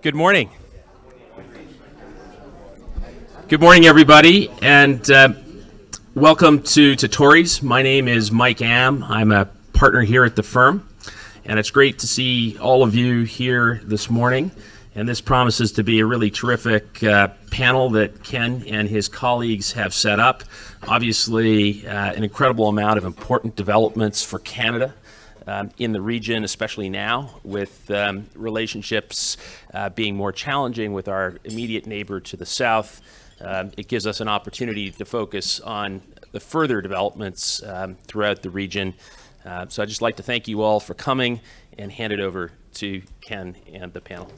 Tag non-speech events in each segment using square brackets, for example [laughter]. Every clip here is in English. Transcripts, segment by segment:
Good morning. Good morning, everybody, and uh, welcome to, to Torys. My name is Mike Am. I'm a partner here at the firm, and it's great to see all of you here this morning. And this promises to be a really terrific uh, panel that Ken and his colleagues have set up. Obviously, uh, an incredible amount of important developments for Canada um, in the region, especially now with um, relationships uh, being more challenging with our immediate neighbor to the south. Um, it gives us an opportunity to focus on the further developments um, throughout the region. Uh, so I'd just like to thank you all for coming and hand it over to Ken and the panel.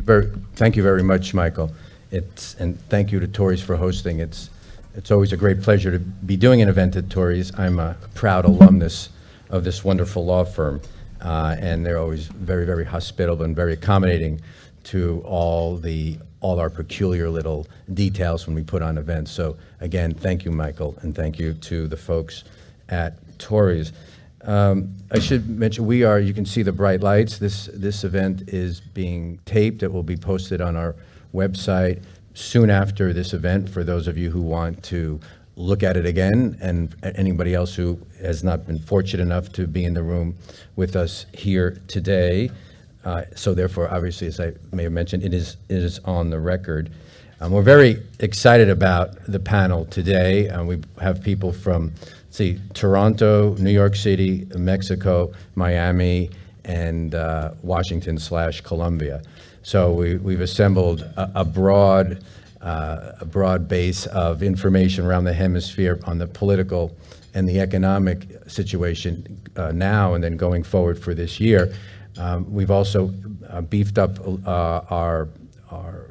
Very, thank you very much, Michael. It's, and thank you to Torys for hosting. It's, it's always a great pleasure to be doing an event at Torys. I'm a proud alumnus of this wonderful law firm, uh, and they're always very, very hospitable and very accommodating to all the all our peculiar little details when we put on events. So again, thank you, Michael, and thank you to the folks at Torys. Um, I should mention we are. You can see the bright lights. This this event is being taped. It will be posted on our website soon after this event for those of you who want to look at it again, and anybody else who has not been fortunate enough to be in the room with us here today. Uh, so therefore, obviously, as I may have mentioned, it is, it is on the record. Um, we're very excited about the panel today. Uh, we have people from, see, Toronto, New York City, Mexico, Miami, and uh, Washington slash Columbia. So we, we've assembled a, a broad uh, a broad base of information around the hemisphere on the political and the economic situation uh, now and then going forward for this year. Um, we've also uh, beefed up uh, our, our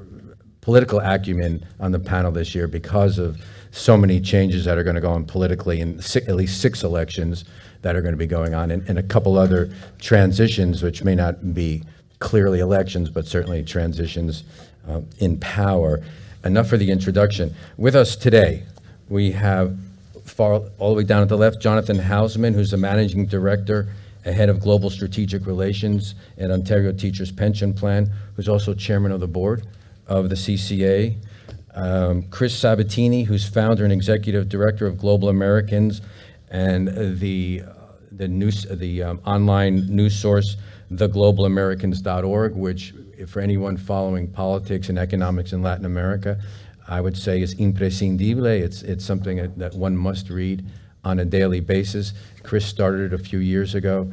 political acumen on the panel this year because of so many changes that are going to go on politically in at least six elections that are going to be going on and, and a couple other transitions which may not be clearly elections but certainly transitions uh, in power enough for the introduction. With us today, we have far all the way down at the left, Jonathan Hausman, who's the managing director, head of global strategic relations at Ontario Teachers Pension Plan, who's also chairman of the board of the CCA. Um, Chris Sabatini, who's founder and executive director of Global Americans and the the news the um, online news source theglobalamericans.org, which for anyone following politics and economics in Latin America, I would say is imprescindible. It's, it's something that, that one must read on a daily basis. Chris started it a few years ago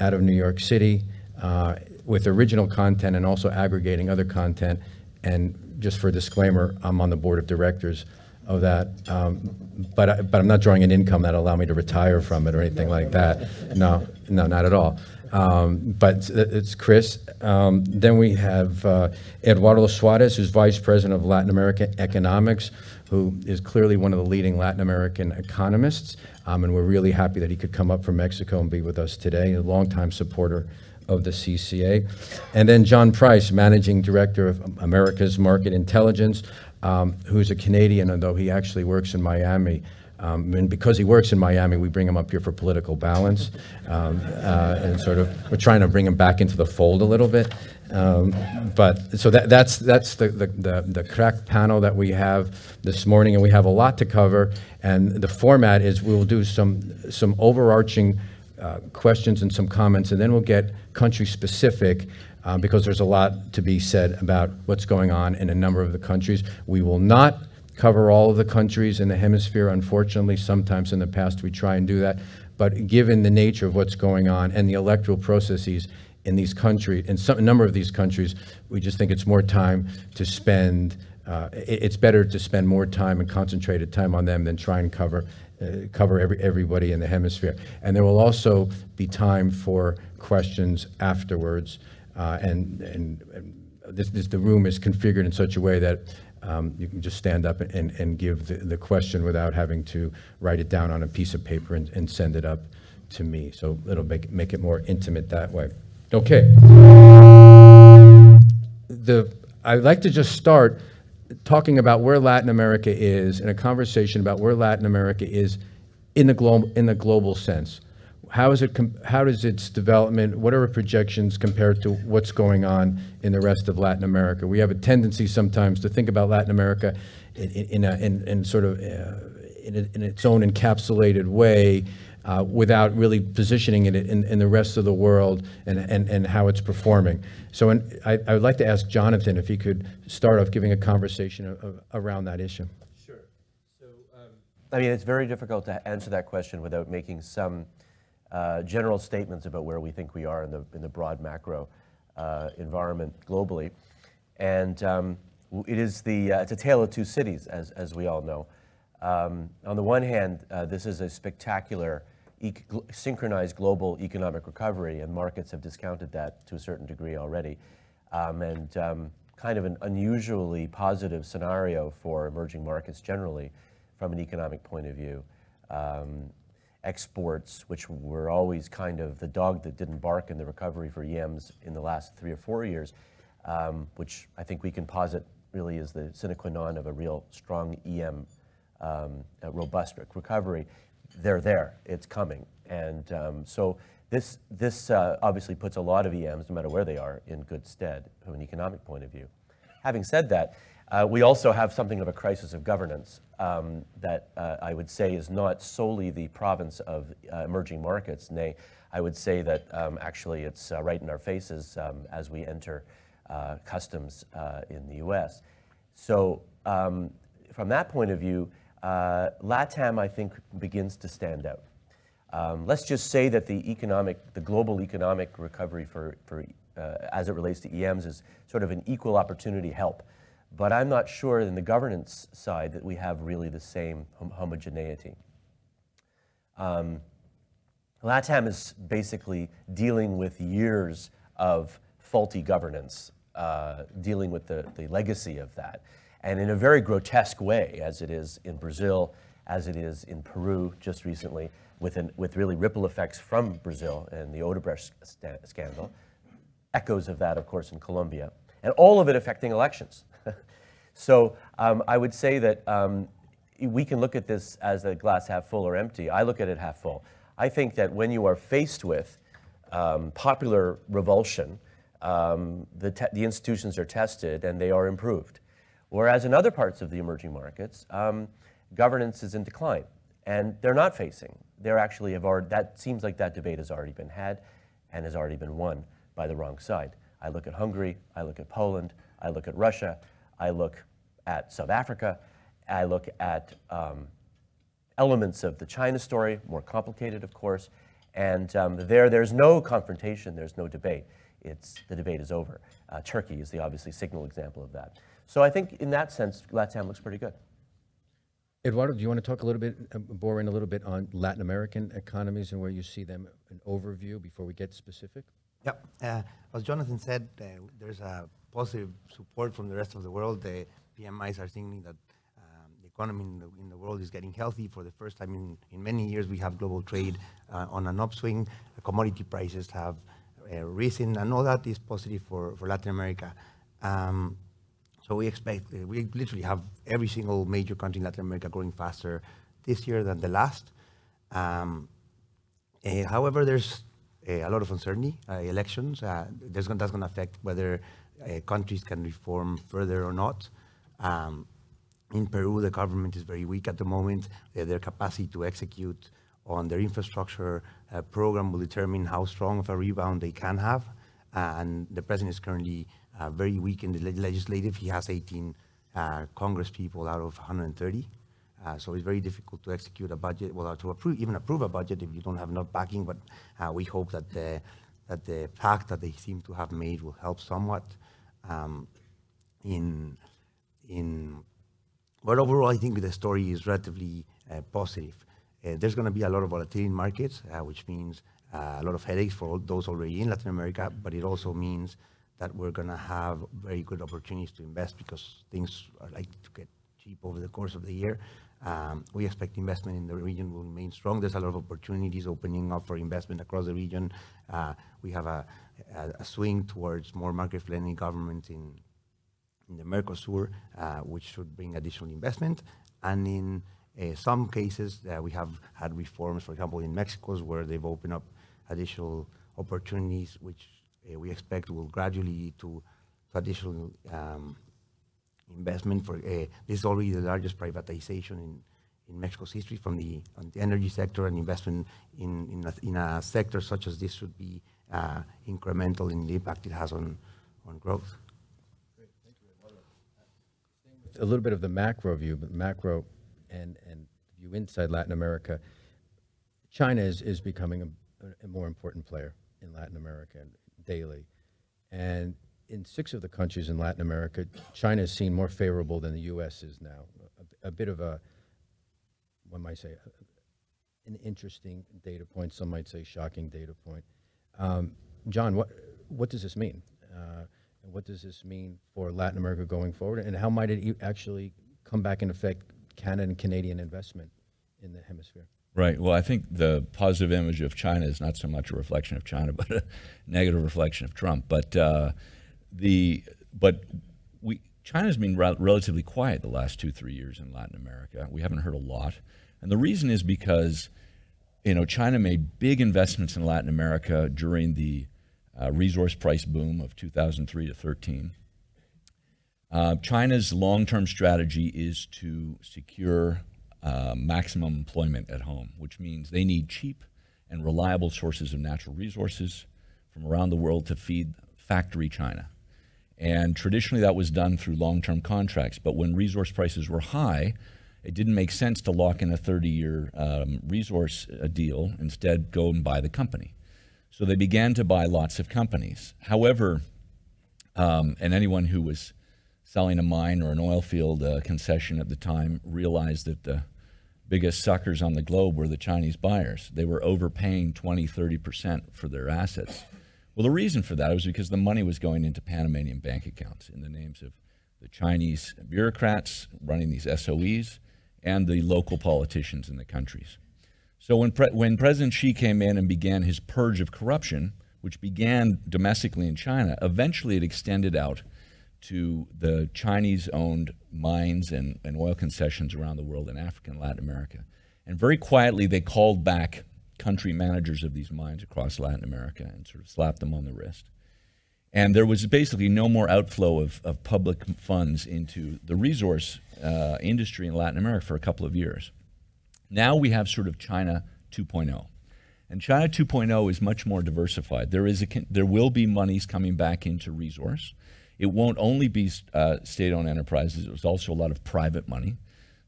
out of New York City uh, with original content and also aggregating other content. And just for disclaimer, I'm on the board of directors of that. Um, but, I, but I'm not drawing an income that'll allow me to retire from it or anything like that. No, no, not at all. Um, but it's Chris. Um, then we have uh, Eduardo Suarez, who's Vice President of Latin American Economics, who is clearly one of the leading Latin American economists. Um, and we're really happy that he could come up from Mexico and be with us today, a longtime supporter of the CCA. And then John Price, Managing Director of Americas Market Intelligence, um, who's a Canadian, although he actually works in Miami. Um, and because he works in Miami, we bring him up here for political balance. Um, uh, and sort of, we're trying to bring him back into the fold a little bit. Um, but so that, that's, that's the, the, the, the crack panel that we have this morning, and we have a lot to cover. And the format is we'll do some, some overarching uh, questions and some comments, and then we'll get country specific. Uh, because there's a lot to be said about what's going on in a number of the countries. We will not cover all of the countries in the hemisphere. Unfortunately, sometimes in the past we try and do that. But given the nature of what's going on and the electoral processes in these countries, in some, a number of these countries, we just think it's more time to spend, uh, it, it's better to spend more time and concentrated time on them than try and cover, uh, cover every, everybody in the hemisphere. And there will also be time for questions afterwards. Uh, and, and, and this, this, the room is configured in such a way that um, you can just stand up and, and give the, the, question without having to write it down on a piece of paper and, and send it up to me. So it'll make, make it more intimate that way. Okay. The, I'd like to just start talking about where Latin America is in a conversation about where Latin America is in the, glo- in the global sense. How is it, how does its development, what are projections compared to what's going on in the rest of Latin America? We have a tendency sometimes to think about Latin America in, in, a, in, in sort of uh, in, a, in, its own encapsulated way uh, without really positioning it in, in, the rest of the world and, and, and how it's performing. So in, I, I, would like to ask Jonathan if he could start off giving a conversation of, of, around that issue. Sure. So, um, I mean, it's very difficult to answer that question without making some uh, general statements about where we think we are in the, in the broad macro uh, environment globally. And um, it is the, uh, it's a tale of two cities, as, as we all know. Um, on the one hand, uh, this is a spectacular synchronized global economic recovery, and markets have discounted that to a certain degree already. Um, and um, kind of an unusually positive scenario for emerging markets generally from an economic point of view. Um, exports, which were always kind of the dog that didn't bark in the recovery for EMs in the last three or four years, um, which I think we can posit really is the sine qua non of a real strong EM um, robust recovery, they're there. It's coming. And um, so this, this uh, obviously puts a lot of EMs, no matter where they are, in good stead from an economic point of view. Having said that, uh, we also have something of a crisis of governance um, that uh, I would say is not solely the province of uh, emerging markets. Nay, I would say that um, actually it's uh, right in our faces um, as we enter uh, customs in the US. So um, from that point of view, uh, LATAM, I think, begins to stand out. Um, let's just say that the economic, the global economic recovery for, for uh, as it relates to EMs is sort of an equal opportunity help. But I'm not sure in the governance side that we have really the same hom homogeneity. Um, LATAM is basically dealing with years of faulty governance, uh, dealing with the, the legacy of that and in a very grotesque way, as it is in Brazil, as it is in Peru just recently, with, an, with really ripple effects from Brazil and the Odebrecht scandal. Echoes of that, of course, in Colombia, and all of it affecting elections. [laughs] so um, I would say that um, we can look at this as a glass half full or empty. I look at it half full. I think that when you are faced with um, popular revulsion, um, the, the institutions are tested and they are improved. Whereas in other parts of the emerging markets, um, governance is in decline. And they're not facing. They're actually have already, that seems like that debate has already been had and has already been won by the wrong side. I look at Hungary, I look at Poland, I look at Russia, I look at South Africa, I look at um, elements of the China story, more complicated, of course. And um, there, there's no confrontation, there's no debate. It's, the debate is over. Uh, Turkey is the obviously signal example of that. So I think in that sense, LATAM looks pretty good. Eduardo, do you want to talk a little bit, uh, bore in a little bit on Latin American economies and where you see them, an overview before we get specific? Yeah, uh, as Jonathan said, uh, there's a positive support from the rest of the world. The PMIs are signaling that um, the economy in the, in the, world is getting healthy. For the first time in, in many years, we have global trade uh, on an upswing. commodity prices have uh, risen, and all that is positive for, for Latin America. Um, so we expect, uh, we literally have every single major country in Latin America growing faster this year than the last. Um, uh, however, there's uh, a lot of uncertainty. Uh, elections, uh, that's going to affect whether uh, countries can reform further or not. Um, in Peru, the government is very weak at the moment. their capacity to execute on their infrastructure program will determine how strong of a rebound they can have. and the president is currently uh, very weak in the legislative. He has 18 uh, Congress people out of 130. Uh, so it's very difficult to execute a budget, well, to approve, even approve a budget if you don't have enough backing. But uh, we hope that the, that the pact that they seem to have made will help somewhat. Um, in, in, but overall, I think the story is relatively uh, positive. Uh, there's going to be a lot of volatility in markets, which means a lot of headaches for those already in Latin America, but it also means that we're going to have very good opportunities to invest because things are likely to get cheap over the course of the year. Um, we expect investment in the region will remain strong. There's a lot of opportunities opening up for investment across the region. Uh, we have a, a, a, swing towards more market-friendly government in, in the Mercosur, uh, which should bring additional investment. And in Uh, some cases uh, we have had reforms, for example, in Mexico, where they've opened up additional opportunities, which uh, we expect will gradually lead to, to additional um, investment. For uh, this is already the largest privatization in, in Mexico's history from the, the energy sector, and investment in, in, a, in a sector such as this should be uh, incremental in the impact it has on, on growth. A little bit of the macro view, but macro and, and view inside Latin America, China is, is becoming a, a more important player in Latin America daily. And in six of the countries in Latin America, China is seen more favorable than the U.S. is now. A, a bit of a, one might say, an interesting data point. Some might say shocking data point. Um, John, what, what does this mean? Uh, what does this mean for Latin America going forward? And how might it actually come back and affect Canada and Canadian investment in the hemisphere? Right. Well, I think the positive image of China is not so much a reflection of China, [laughs] but a negative reflection of Trump. But uh, the but we China's been re- relatively quiet the last two three years in Latin America. We haven't heard a lot, and the reason is because you know China made big investments in Latin America during the uh, resource price boom of 2003 to 13. Uh, China's long-term strategy is to secure uh, maximum employment at home, which means they need cheap and reliable sources of natural resources from around the world to feed factory China. And traditionally, that was done through long term contracts. But when resource prices were high, it didn't make sense to lock in a 30 year um, resource uh, deal. Instead, go and buy the company. So they began to buy lots of companies. However, um, and anyone who was selling a mine or an oil field uh, concession at the time realized that the biggest suckers on the globe were the Chinese buyers. They were overpaying 20, 30% for their assets. Well, the reason for that was because the money was going into Panamanian bank accounts in the names of the Chinese bureaucrats running these SOEs and the local politicians in the countries. So when, Pre- when President Xi came in and began his purge of corruption, which began domestically in China, eventually it extended out to the Chinese owned mines and, and oil concessions around the world in Africa and Latin America. And very quietly, they called back country managers of these mines across Latin America and sort of slapped them on the wrist. And there was basically no more outflow of, of public funds into the resource uh, industry in Latin America for a couple of years. Now we have sort of China 2.0. And China 2.0 is much more diversified. There, is a, there will be monies coming back into resource. It won't only be uh, state owned enterprises, there's also a lot of private money.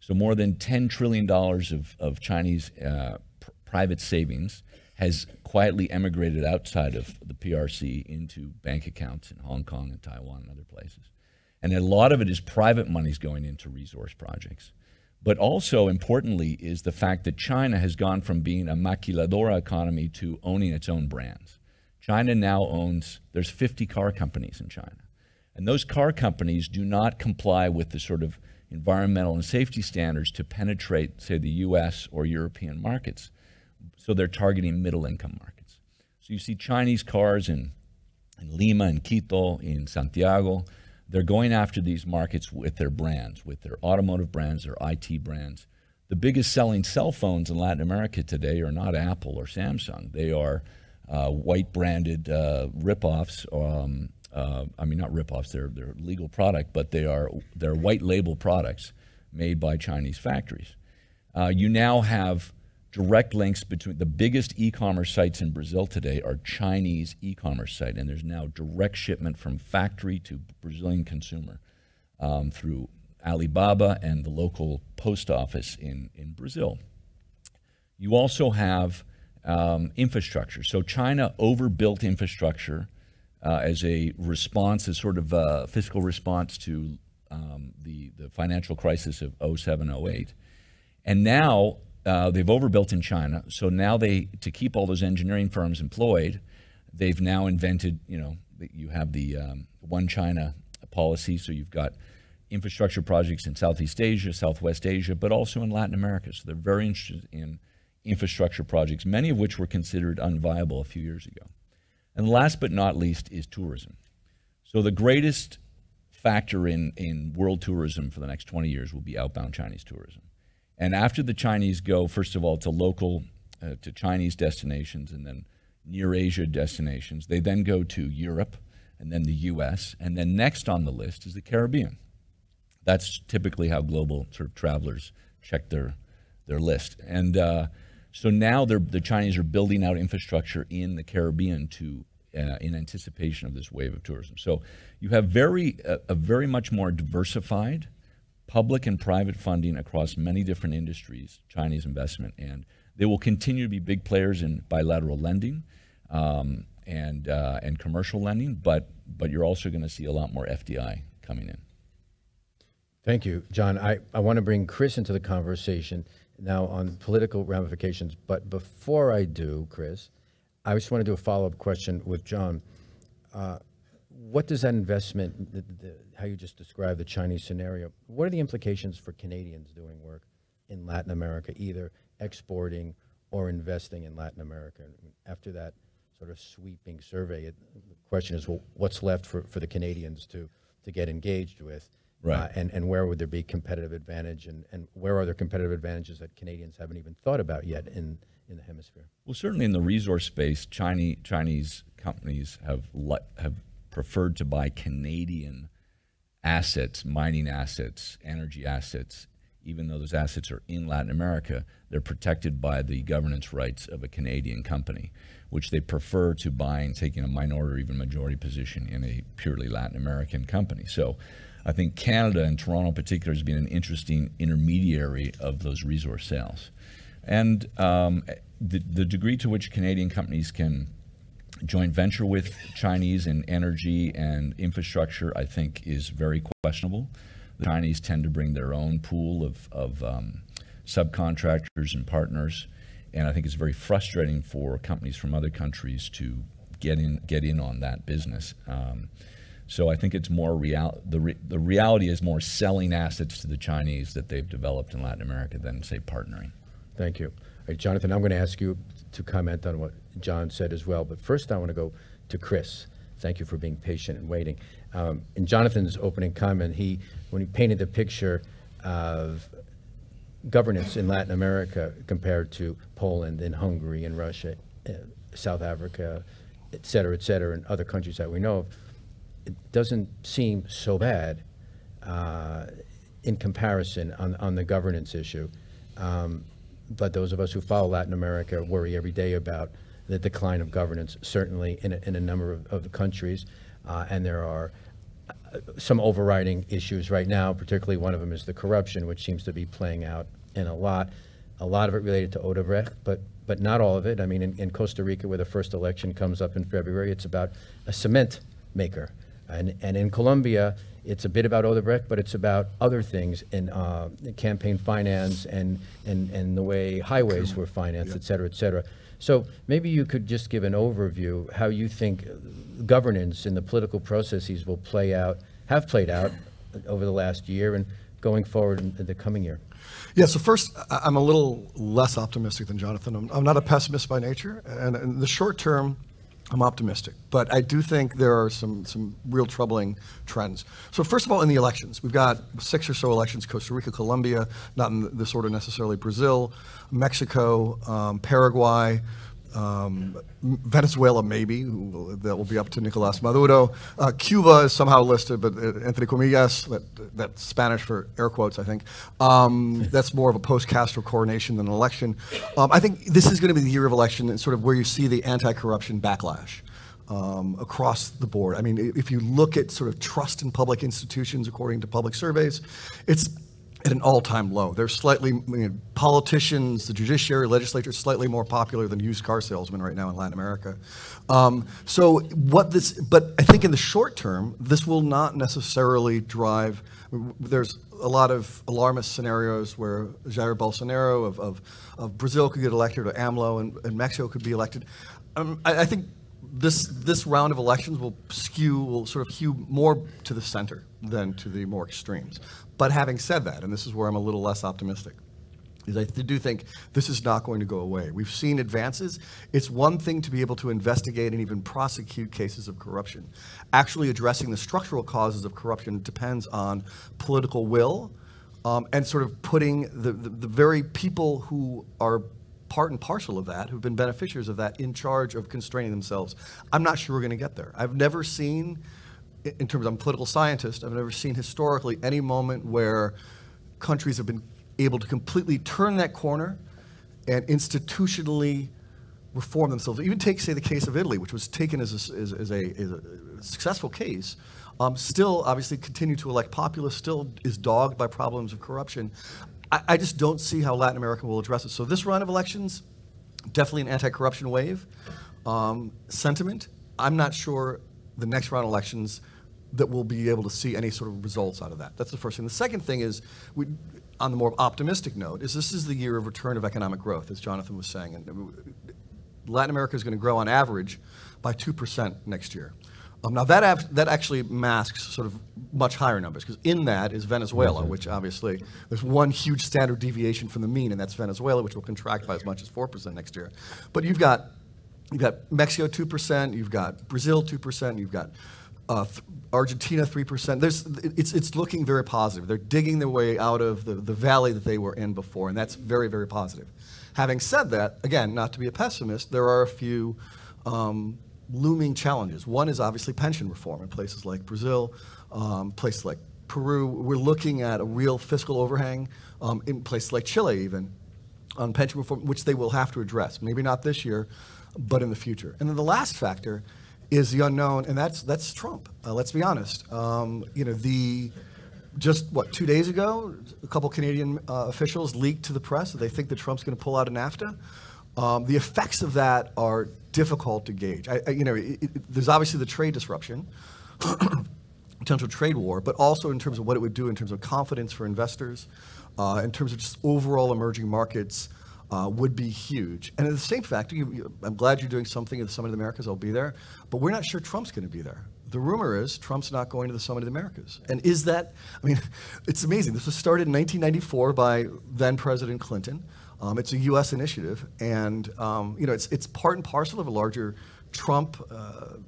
So, more than $10 trillion of, of Chinese uh, private savings has quietly emigrated outside of the PRC into bank accounts in Hong Kong and Taiwan and other places. And a lot of it is private monies going into resource projects. But also importantly is the fact that China has gone from being a maquiladora economy to owning its own brands. China now owns, there's 50 car companies in China. And those car companies do not comply with the sort of environmental and safety standards to penetrate, say, the US or European markets. So they're targeting middle income markets. So you see Chinese cars in, in Lima, in Quito, in Santiago, they're going after these markets with their brands, with their automotive brands, their IT brands. The biggest selling cell phones in Latin America today are not Apple or Samsung. They are uh, white branded uh, ripoffs. Um, uh, I mean, not ripoffs. They're they're legal product, but they are they're white label products made by Chinese factories. Uh, you now have direct links between the biggest e-commerce sites in Brazil today are Chinese e-commerce site, and there's now direct shipment from factory to Brazilian consumer um, through Alibaba and the local post office in, in Brazil. You also have um, infrastructure. So China overbuilt infrastructure uh, as a response, as sort of a fiscal response to um, the, the financial crisis of 07, 08. And now uh, they've overbuilt in China, so now they to keep all those engineering firms employed, they've now invented. You know, you have the um, one China policy, so you've got infrastructure projects in Southeast Asia, Southwest Asia, but also in Latin America. So they're very interested in infrastructure projects, many of which were considered unviable a few years ago. And last but not least is tourism. So the greatest factor in, in world tourism for the next 20 years will be outbound Chinese tourism. And after the Chinese go, first of all, to local, uh, to Chinese destinations and then near Asia destinations, they then go to Europe and then the US. And then next on the list is the Caribbean. That's typically how global sort of travelers check their, their list. And uh, so now the Chinese are building out infrastructure in the Caribbean to uh, in anticipation of this wave of tourism. So you have very uh, a very much more diversified public and private funding across many different industries, Chinese investment, and they will continue to be big players in bilateral lending um, and uh, and commercial lending, but but you're also going to see a lot more FDI coming in. Thank you, John. I, I want to bring Chris into the conversation now on political ramifications, but before I do, Chris, I just want to do a follow-up question with John. Uh, what does that investment, the, the, how you just described the Chinese scenario, what are the implications for Canadians doing work in Latin America, either exporting or investing in Latin America? After that sort of sweeping survey, it, the question is, well, what's left for, for the Canadians to, to get engaged with? Right. Uh, and, and where would there be competitive advantage and, and where are there competitive advantages that Canadians haven't even thought about yet in, in the hemisphere? Well, certainly in the resource space, Chinese Chinese companies have have preferred to buy Canadian assets, mining assets, energy assets, even though those assets are in Latin America, they're protected by the governance rights of a Canadian company, which they prefer to buying, taking a minority or even majority position in a purely Latin American company. So I think Canada and Toronto in particular has been an interesting intermediary of those resource sales. And um, the, the degree to which Canadian companies can joint venture with Chinese in energy and infrastructure, I think, is very questionable. The Chinese tend to bring their own pool of, of um, subcontractors and partners, and I think it's very frustrating for companies from other countries to get in get in on that business. Um, so I think it's more real. The re, the reality is more selling assets to the Chinese that they've developed in Latin America than say partnering. Thank you. Right, Jonathan, I'm going to ask you to comment on what John said as well. But first, I want to go to Chris. Thank you for being patient and waiting. Um, in Jonathan's opening comment, he when he painted the picture of governance in Latin America compared to Poland and Hungary and Russia, uh, South Africa, et cetera, et cetera, and other countries that we know of, it doesn't seem so bad uh, in comparison on, on the governance issue. Um, but those of us who follow Latin America worry every day about the decline of governance, certainly in a, in a number of, of countries. Uh, and there are uh, some overriding issues right now, particularly one of them is the corruption, which seems to be playing out in a lot. A lot of it related to Odebrecht, but but not all of it. I mean, in, in Costa Rica, where the first election comes up in February, it's about a cement maker. And, and in Colombia, it's a bit about Odebrecht, but it's about other things in uh, campaign finance and, and, and the way highways were financed, yeah. et cetera, et cetera. So maybe you could just give an overview how you think governance in the political processes will play out, have played out over the last year and going forward in the coming year. Yeah, so first, I'm a little less optimistic than Jonathan. I'm, I'm not a pessimist by nature. And in the short term, I'm optimistic, but I do think there are some, some real troubling trends. So first of all, in the elections, we've got six or so elections, Costa Rica, Colombia, not in this order necessarily, Brazil, Mexico, um, Paraguay, um, Venezuela, maybe, that will be up to Nicolas Maduro. Uh, Cuba is somehow listed, but uh, entre comillas, that, that's Spanish for air quotes, I think. Um, that's more of a post Castro coronation than an election. Um, I think this is going to be the year of election and sort of where you see the anti corruption backlash. Um, across the board. I mean, if you look at sort of trust in public institutions according to public surveys, it's at an all-time low. They're slightly, you know, politicians, the judiciary, legislature, slightly more popular than used car salesmen right now in Latin America. Um, so what this, but I think in the short term, this will not necessarily drive, there's a lot of alarmist scenarios where Jair Bolsonaro of, of, of Brazil could get elected or AMLO and, and Mexico could be elected. Um, I, I think this this round of elections will skew will sort of hew more to the center than to the more extremes. But having said that, and this is where I'm a little less optimistic, is I do think this is not going to go away. We've seen advances. It's one thing to be able to investigate and even prosecute cases of corruption. Actually addressing the structural causes of corruption depends on political will, um, and sort of putting the, the, the very people who are part and parcel of that, who've been beneficiaries of that, in charge of constraining themselves. I'm not sure we're going to get there. I've never seen, in terms of I'm a political scientist, I've never seen historically any moment where countries have been able to completely turn that corner and institutionally reform themselves. Even take, say, the case of Italy, which was taken as a, as, as a, as a successful case, um, still obviously continue to elect populists, still is dogged by problems of corruption. I, I just don't see how Latin America will address it. So this round of elections, definitely an anti-corruption wave um, sentiment. I'm not sure the next round of elections that we'll be able to see any sort of results out of that. That's the first thing. The second thing is, we, on the more optimistic note, is this is the year of return of economic growth, as Jonathan was saying. And Latin America is going to grow on average by 2% next year. Um, now, that, av- that actually masks sort of much higher numbers, because in that is Venezuela, which obviously, there's one huge standard deviation from the mean, and that's Venezuela, which will contract by as much as 4% next year. But you've got, you've got Mexico 2%, you've got Brazil 2%, you've got uh, Argentina 3%. There's, it's, it's looking very positive. They're digging their way out of the, the valley that they were in before, and that's very, very positive. Having said that, again, not to be a pessimist, there are a few um, looming challenges. One is obviously pension reform in places like Brazil, um, places like Peru. We're looking at a real fiscal overhang um, in places like Chile, even on pension reform, which they will have to address. Maybe not this year, but in the future. And then the last factor is the unknown, and that's that's Trump. Uh, let's be honest. Um, you know, the just what two days ago, a couple Canadian uh, officials leaked to the press that they think that Trump's going to pull out of NAFTA. Um, the effects of that are difficult to gauge. I, I, you know, it, it, there's obviously the trade disruption, [clears throat] potential trade war, but also in terms of what it would do in terms of confidence for investors, uh, in terms of just overall emerging markets. Uh, would be huge. And at the same factor, you, you, I'm glad you're doing something at the Summit of the Americas. I'll be there. But we're not sure Trump's going to be there. The rumor is Trump's not going to the Summit of the Americas. And is that, I mean, [laughs] it's amazing. This was started in 1994 by then President Clinton. Um, it's a U.S. initiative. And, um, you know, it's, it's part and parcel of a larger Trump, uh,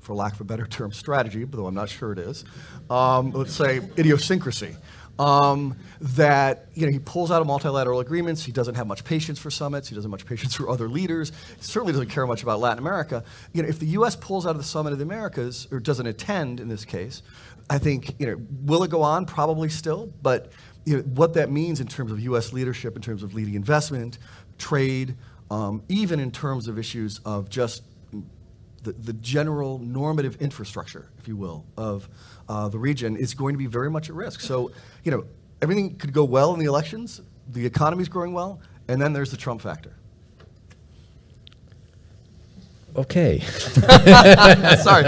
for lack of a better term, strategy, though I'm not sure it is. Um, let's say idiosyncrasy. Um, that you know he pulls out of multilateral agreements. He doesn't have much patience for summits. He doesn't have much patience [laughs] for other leaders. He certainly doesn't care much about Latin America. You know, if the U.S. pulls out of the Summit of the Americas or doesn't attend in this case, I think you know will it go on? Probably still, but you know what that means in terms of U.S. leadership, in terms of leading investment, trade, um, even in terms of issues of just the, the general normative infrastructure, if you will, of uh, the region is going to be very much at risk. So, you know, everything could go well in the elections, the economy's growing well, and then there's the Trump factor. Okay. [laughs] Sorry.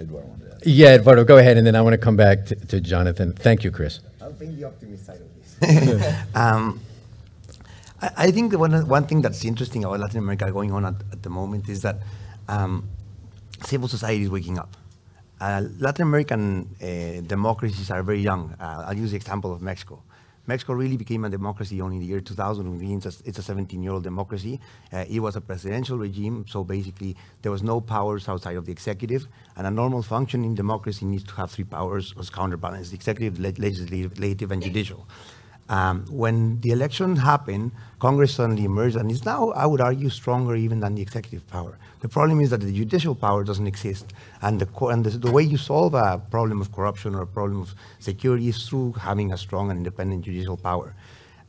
Eduardo wanted to ask. Yeah, Eduardo, go ahead, and then I want to come back to, to Jonathan. Thank you, Chris. I'll think the optimist side of this. [laughs] [laughs] um, I, I think the one, one thing that's interesting about Latin America going on at, at the moment is that um, civil society is waking up. Uh, Latin American uh, democracies are very young. Uh, I'll use the example of Mexico. Mexico really became a democracy only in the year 2000. It means it's a 17-year-old democracy. Uh, it was a presidential regime, so basically there was no powers outside of the executive. And a normal functioning democracy needs to have three powers as counterbalance: the executive, le legislative, and judicial. Um, when the election happened, Congress suddenly emerged, and is now, I would argue, stronger even than the executive power. The problem is that the judicial power doesn't exist, and the, and the, the way you solve a problem of corruption or a problem of security is through having a strong and independent judicial power.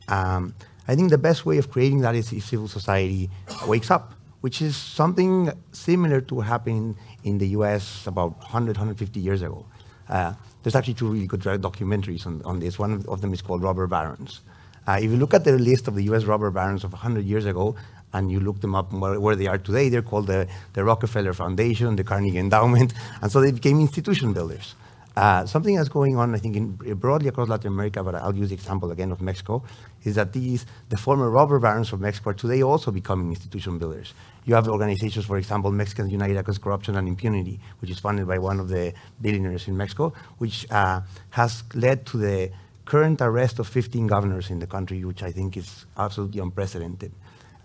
Um, I think the best way of creating that is if civil society wakes up, which is something similar to what happened in the U.S. about 100, 150 years ago. Uh, there's actually two really good documentaries on, on this. One of them is called Robber Barons. Uh, if you look at the list of the U.S. robber barons of 100 years ago, and you look them up where, they are today, they're called the, the Rockefeller Foundation, the Carnegie Endowment, [laughs] and so they became institution builders. Uh, something that's going on, I think, in, broadly across Latin America, but I'll use the example again of Mexico, is that these, the former robber barons of Mexico are today also becoming institution builders. You have organizations, for example, Mexicans United Against Corruption and Impunity, which is funded by one of the billionaires in Mexico, which uh, has led to the current arrest of 15 governors in the country, which I think is absolutely unprecedented.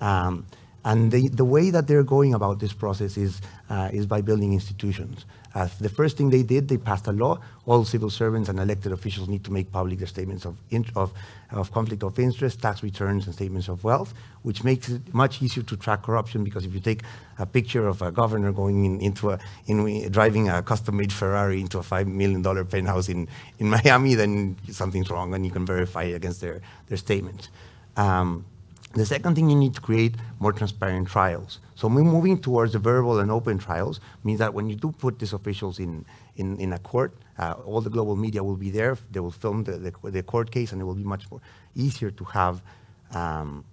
Um, And the, the way that they're going about this process is, uh, is by building institutions. Uh, the first thing they did, they passed a law. All civil servants and elected officials need to make public their statements of, of, of conflict of interest, tax returns, and statements of wealth, which makes it much easier to track corruption because if you take a picture of a governor going in, into a, in, driving a custom-made Ferrari into a $5 million penthouse in, in [laughs] Miami, then something's wrong and you can verify it against their, their statements. Um, the second thing you need to create more transparent trials. So we're moving towards the verbal and open trials means that when you do put these officials in, in, in a court, uh, all the global media will be there. They will film the, the, the, court case and it will be much more easier to have um,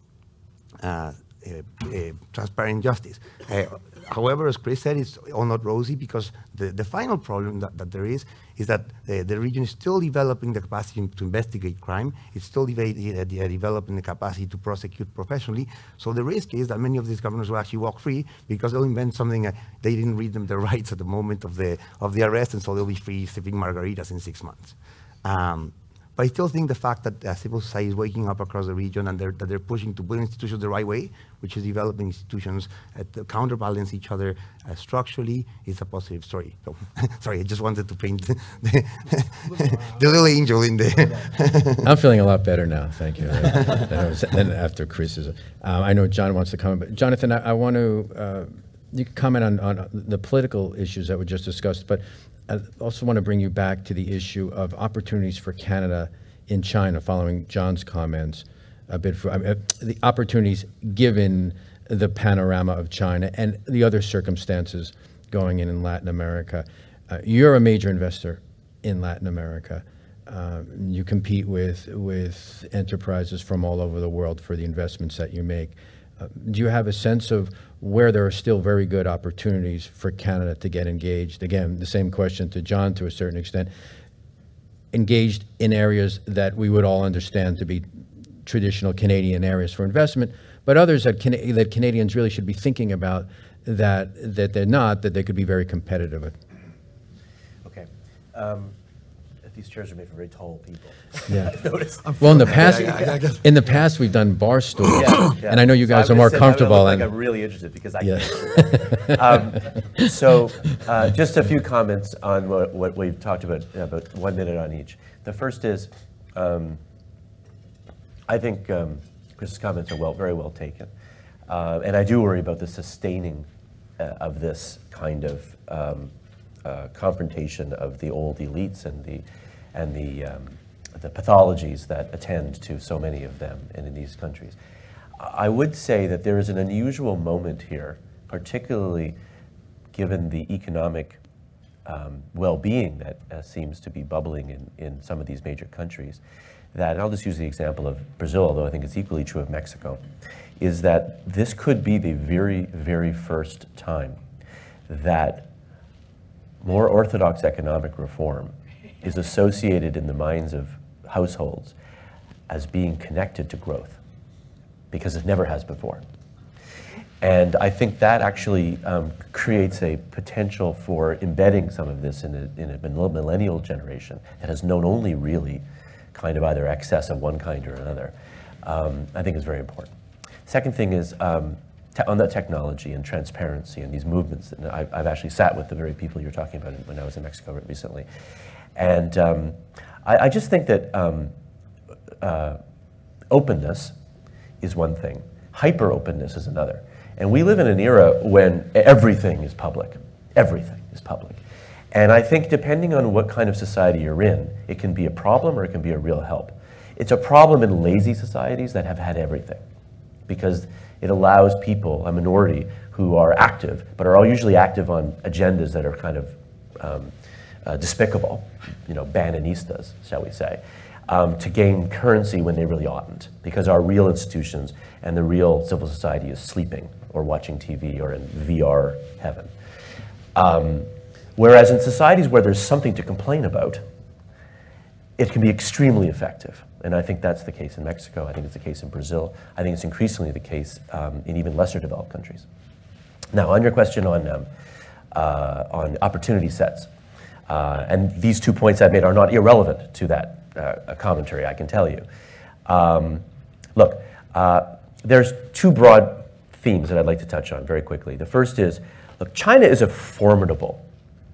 uh, transparent justice. Uh, however, as Chris said, it's all not rosy because the, the final problem that, that there is is that the, the region is still developing the capacity to investigate crime. It's still de developing the capacity to prosecute professionally. So the risk is that many of these governors will actually walk free because they'll invent something uh, they didn't read them the [laughs] rights at the moment of the of the arrest, and so they'll be free sipping margaritas in six months. Um, but I still think the fact that uh, civil society is waking up across the region and they're, that they're pushing to build institutions the right way, which is developing institutions to counterbalance each other uh, structurally, is a positive story. So, [laughs] sorry, I just wanted to paint the, [laughs] the little angel in there. [laughs] I'm feeling a lot better now, thank you. than, after Chris's. Uh, I know John wants to comment, but Jonathan, I, I want to, uh, you can comment on, on the political issues that were just discussed, but I also want to bring you back to the issue of opportunities for Canada in China, following John's comments a bit for I mean, uh, the opportunities given the panorama of China and the other circumstances going in in Latin America. Uh, you're a major investor in Latin America. Uh, you compete with with enterprises from all over the world for the investments that you make. Do you have a sense of where there are still very good opportunities for Canada to get engaged? Again, the same question to John to a certain extent. Engaged in areas that we would all understand to be traditional Canadian areas for investment, but others that, Can that Canadians really should be thinking about that, that they're not, that they could be very competitive at. Okay. Um, these chairs are made for very tall people. Yeah. [laughs] well, in the past, yeah, yeah, in the past, we've done bar stools, yeah, and I know you guys so are more comfortable. Like I'm really interested because I yeah. um, so, uh, just a few comments on what, what, we've talked about. About one minute on each. The first is, um, I think um, Chris's comments are well, very well taken, uh, and I do worry about the sustaining uh, of this kind of um, uh, confrontation of the old elites and the and the, um, the pathologies that attend to so many of them in, in these countries. I would say that there is an unusual moment here, particularly given the economic um, well-being that uh, seems to be bubbling in, in some of these major countries, that, and I'll just use the example of Brazil, although I think it's equally true of Mexico, is that this could be the very, very first time that more orthodox economic reform is associated in the minds of households as being connected to growth because it never has before. And I think that actually um, creates a potential for embedding some of this in a, in a millennial generation that has known only really kind of either excess of one kind or another. Um, I think is very important. Second thing is um, on that technology and transparency and these movements. I've, I've, actually sat with the very people you're talking about when I was in Mexico recently. And um, I, I, just think that um, uh, openness is one thing, hyper openness is another. And we live in an era when everything is public. Everything is public. And I think depending on what kind of society you're in, it can be a problem or it can be a real help. It's a problem in lazy societies that have had everything because it allows people, a minority, who are active, but are all usually active on agendas that are kind of um, uh, despicable, you know, Bannonistas, shall we say, um, to gain currency when they really oughtn't, because our real institutions and the real civil society is sleeping or watching TV or in VR heaven. Um, whereas in societies where there's something to complain about, it can be extremely effective. And I think that's the case in Mexico. I think it's the case in Brazil. I think it's increasingly the case um, in even lesser developed countries. Now, on your question on, um, uh, on opportunity sets, uh, and these two points I've made are not irrelevant to that uh, commentary, I can tell you. Um, look, uh, there's two broad themes that I'd like to touch on very quickly. The first is, look, China is a formidable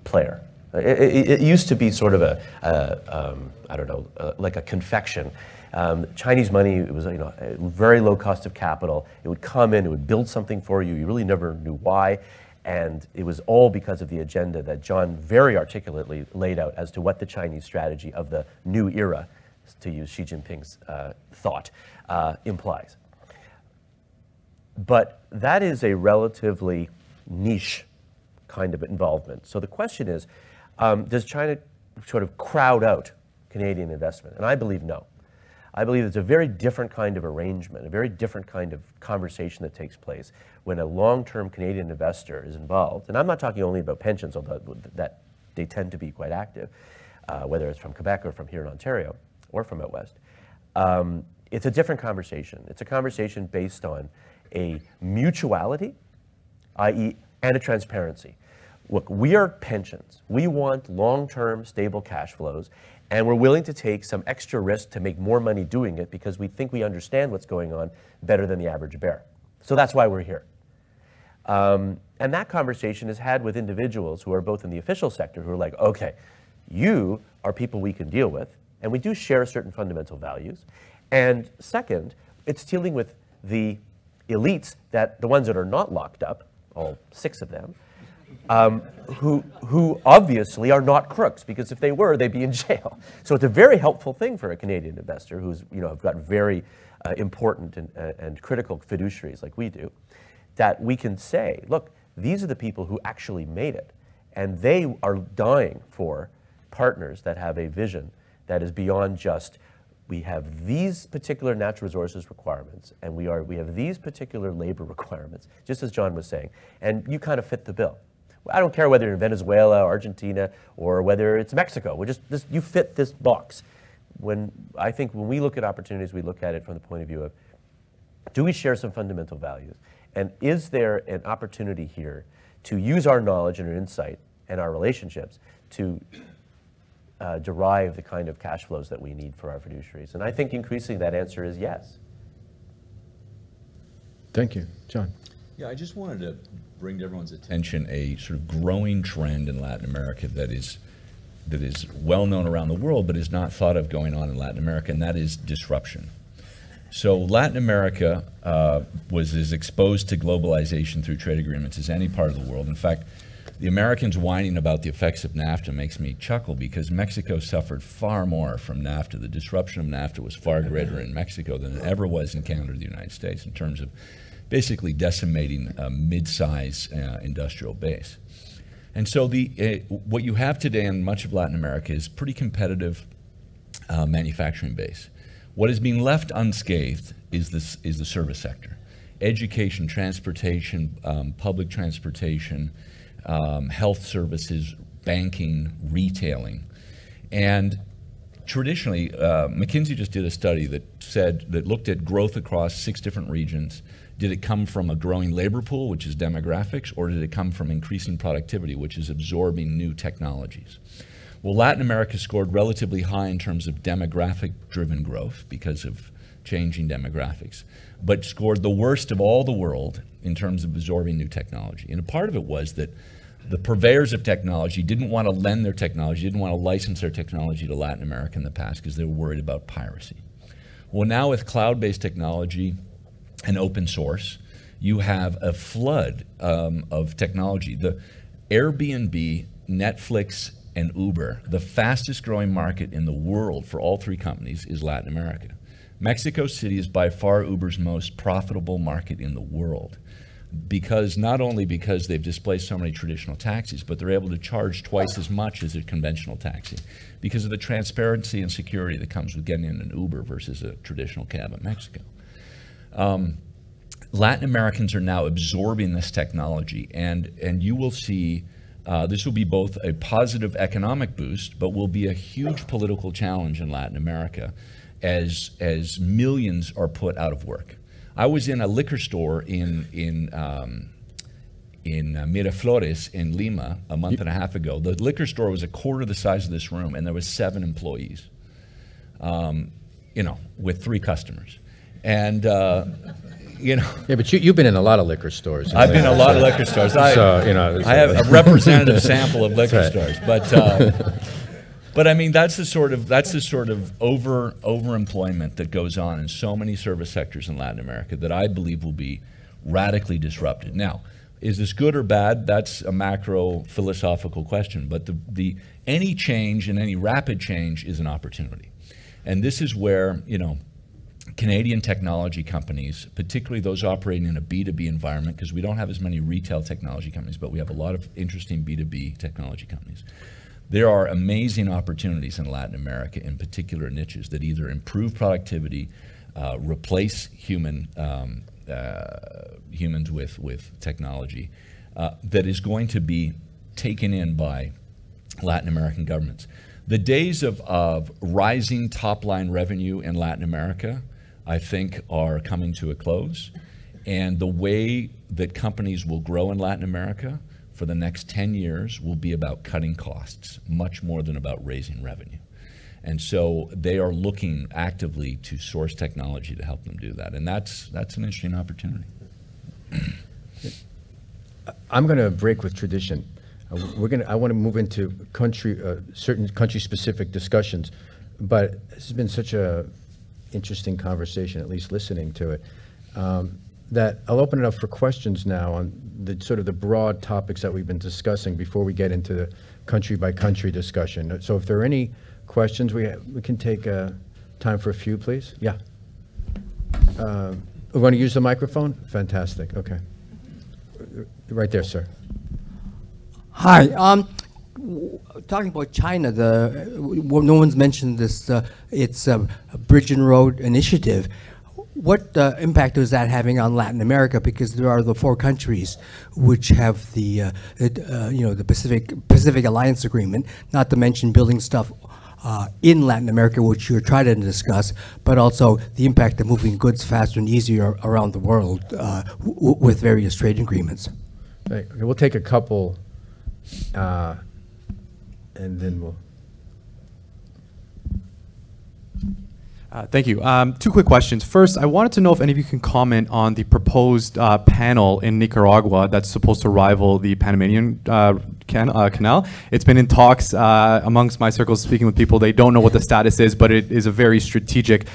player. It, it, it used to be sort of a, a um, I don't know, uh, like a confection. Um, Chinese money, it was you know a very low cost of capital. It would come in, it would build something for you. You really never knew why, and it was all because of the agenda that John very articulately laid out as to what the Chinese strategy of the new era, to use Xi Jinping's uh, thought, uh, implies. But that is a relatively niche kind of involvement. So the question is, um, does China sort of crowd out Canadian investment? And I believe no. I believe it's a very different kind of arrangement, a very different kind of conversation that takes place when a long-term Canadian investor is involved. And I'm not talking only about pensions, although that they tend to be quite active, uh, whether it's from Quebec or from here in Ontario or from out west. Um, it's a different conversation. It's a conversation based on a mutuality, i.e., and a transparency. Look, we are pensions. We want long term stable cash flows, and we're willing to take some extra risk to make more money doing it because we think we understand what's going on better than the average bear. So that's why we're here. Um, and that conversation is had with individuals who are both in the official sector who are like, okay, you are people we can deal with, and we do share certain fundamental values. And second, it's dealing with the elites that the ones that are not locked up, all six of them, um, who, who obviously are not crooks because if they were, they'd be in [laughs] jail. So it's a very helpful thing for a Canadian investor who's you know got very uh, important and, uh, and critical fiduciaries like we do, that we can say, look, these are the people who actually made it, and they are dying for partners that have a vision that is beyond just we have these particular natural resources requirements and we are we have these particular labor [laughs] requirements just as john was saying. And you kind of fit the bill. I don't care whether you're in venezuela argentina or whether it's mexico. We just this, you fit this box. When i think when we look at opportunities we look at it from the point of view of do we share some fundamental values and is there an opportunity here to use our knowledge and our insight and our relationships to uh, derive the kind of cash flows that we need for our fiduciaries? And I think increasingly that answer is yes. Thank you. John. Yeah, I just wanted to bring to everyone's attention a sort of growing trend in Latin America that is that is well known around the world but is not thought of going on in Latin America, and that is disruption. So Latin America uh, was as exposed to globalization through trade agreements as any part of the world. In fact, the Americans whining about the effects of NAFTA makes me chuckle because Mexico suffered far more from NAFTA. The disruption of NAFTA was far greater in Mexico than it ever was in Canada or the United States in terms of basically decimating a mid-size uh, industrial base. And so the, uh, what you have today in much of Latin America is pretty competitive uh, manufacturing base. What is being left unscathed is, this, is the service sector. Education, transportation, um, public transportation, um, health services, banking, retailing. And traditionally, uh, McKinsey just did a study that said that looked at growth across six different regions. Did it come from a growing labor pool, which is demographics, or did it come from increasing productivity, which is absorbing new technologies? Well, Latin America scored relatively high in terms of demographic driven growth because of changing demographics, but scored the worst of all the world in terms of absorbing new technology. And a part of it was that the purveyors of technology didn't want to lend their technology, didn't want to license their technology to Latin America in the past because they were worried about piracy. Well, now with cloud based technology and open source, you have a flood um, of technology. The Airbnb, Netflix, and Uber, the fastest growing market in the world for all three companies is Latin America. Mexico City is by far Uber's most profitable market in the world because not only because they've displaced so many traditional taxis, but they're able to charge twice as much as a conventional taxi because of the transparency and security that comes with getting in an Uber versus a traditional cab in Mexico. Um, Latin Americans are now absorbing this technology, and, and you will see uh, this will be both a positive economic boost, but will be a huge political challenge in Latin America as, as millions are put out of work. I was in a liquor store in in um, in uh, Miraflores in Lima a month and a half ago. The liquor store was a quarter the size of this room, and there was seven employees. Um, you know, with three customers. And, uh, you know, Yeah, but you, you've been in a lot of liquor stores. I've been in a lot of liquor stores. I, So, you know, I have a representative sample of [laughs] liquor That's stores, but uh, but I mean that's the sort of that's the sort of over overemployment that goes on in so many service sectors in Latin America that I believe will be radically disrupted. Now, is this good or bad? That's a macro philosophical question, but the the any change and any rapid change is an opportunity, and this is where you know. Canadian technology companies, particularly those operating in a B2B environment, because we don't have as many retail technology companies, but we have a lot of interesting B2B technology companies. There are amazing opportunities in Latin America in particular niches that either improve productivity, uh, replace human um, uh, humans with, with technology, uh, that is going to be taken in by Latin American governments. The days of, of rising top line revenue in Latin America, I think, are coming to a close. And the way that companies will grow in Latin America for the next 10 years will be about cutting costs, much more than about raising revenue. And so they are looking actively to source technology to help them do that. And that's, that's an interesting opportunity. I'm going to break with tradition. Uh, We're going to, I want to move into country, uh, certain country-specific discussions, but this has been such a interesting conversation, at least listening to it, um, that I'll open it up for questions now on the sort of the broad topics that we've been discussing before we get into the country-by-country discussion. So if there are any questions, we, we can take uh, time for a few, please. Yeah. Uh, We want to use the microphone? Fantastic, okay. Right there, sir. Hi. Um, talking about China, the no one's mentioned this. Uh, it's a, a bridge and road initiative. What uh, impact is that having on Latin America? Because there are the four countries which have the uh, uh, you know the Pacific Pacific Alliance Agreement. Not to mention building stuff. Uh, in Latin America, which you're trying to discuss, but also the impact of moving goods faster and easier around the world uh, with various trade agreements. We'll take a couple, uh, and then we'll, Uh, Thank you. Um, Two quick questions. First, I wanted to know if any of you can comment on the proposed uh, panel in Nicaragua that's supposed to rival the Panamanian uh, can- uh, Canal. It's been in talks uh, amongst my circles, speaking with people. They don't know what the status is, but it is a very strategic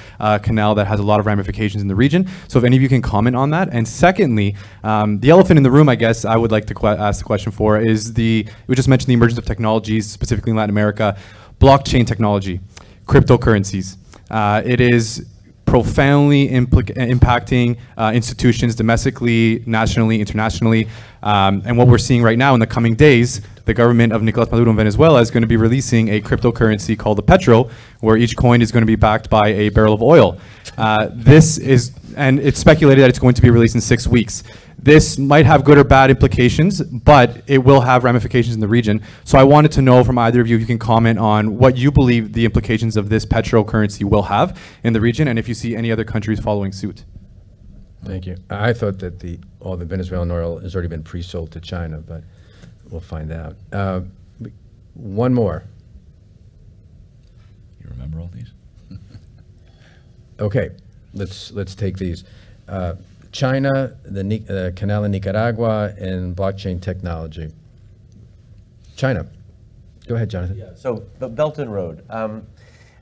canal that has a lot of ramifications in the region. So if any of you can comment on that. And secondly, um, the elephant in the room, I guess, I would like to ask the question for is the, we just mentioned the emergence of technologies, specifically in Latin America, blockchain technology, cryptocurrencies. Uh, it is profoundly impacting uh, institutions domestically, nationally, internationally. Um, and what we're seeing right now in the coming days, the government of Nicolas Maduro in Venezuela is going to be releasing a cryptocurrency called the Petro, where each coin is going to be backed by a barrel of oil. Uh, this is, and it's speculated that it's going to be released in six weeks. This might have good or bad implications, but it will have ramifications in the region. So I wanted to know from either of you if you can comment on what you believe the implications of this petro currency will have in the region, and if you see any other countries following suit. thank you. I I thought that the, all the Venezuelan oil has already been pre-sold to China, but we'll find out. Uh, One more. You remember all these? [laughs] Okay, let's, let's take these. Uh, China, the uh, Canal in Nicaragua, and blockchain technology. China. Go ahead, Jonathan. Yeah, So, the Belt and Road. Um,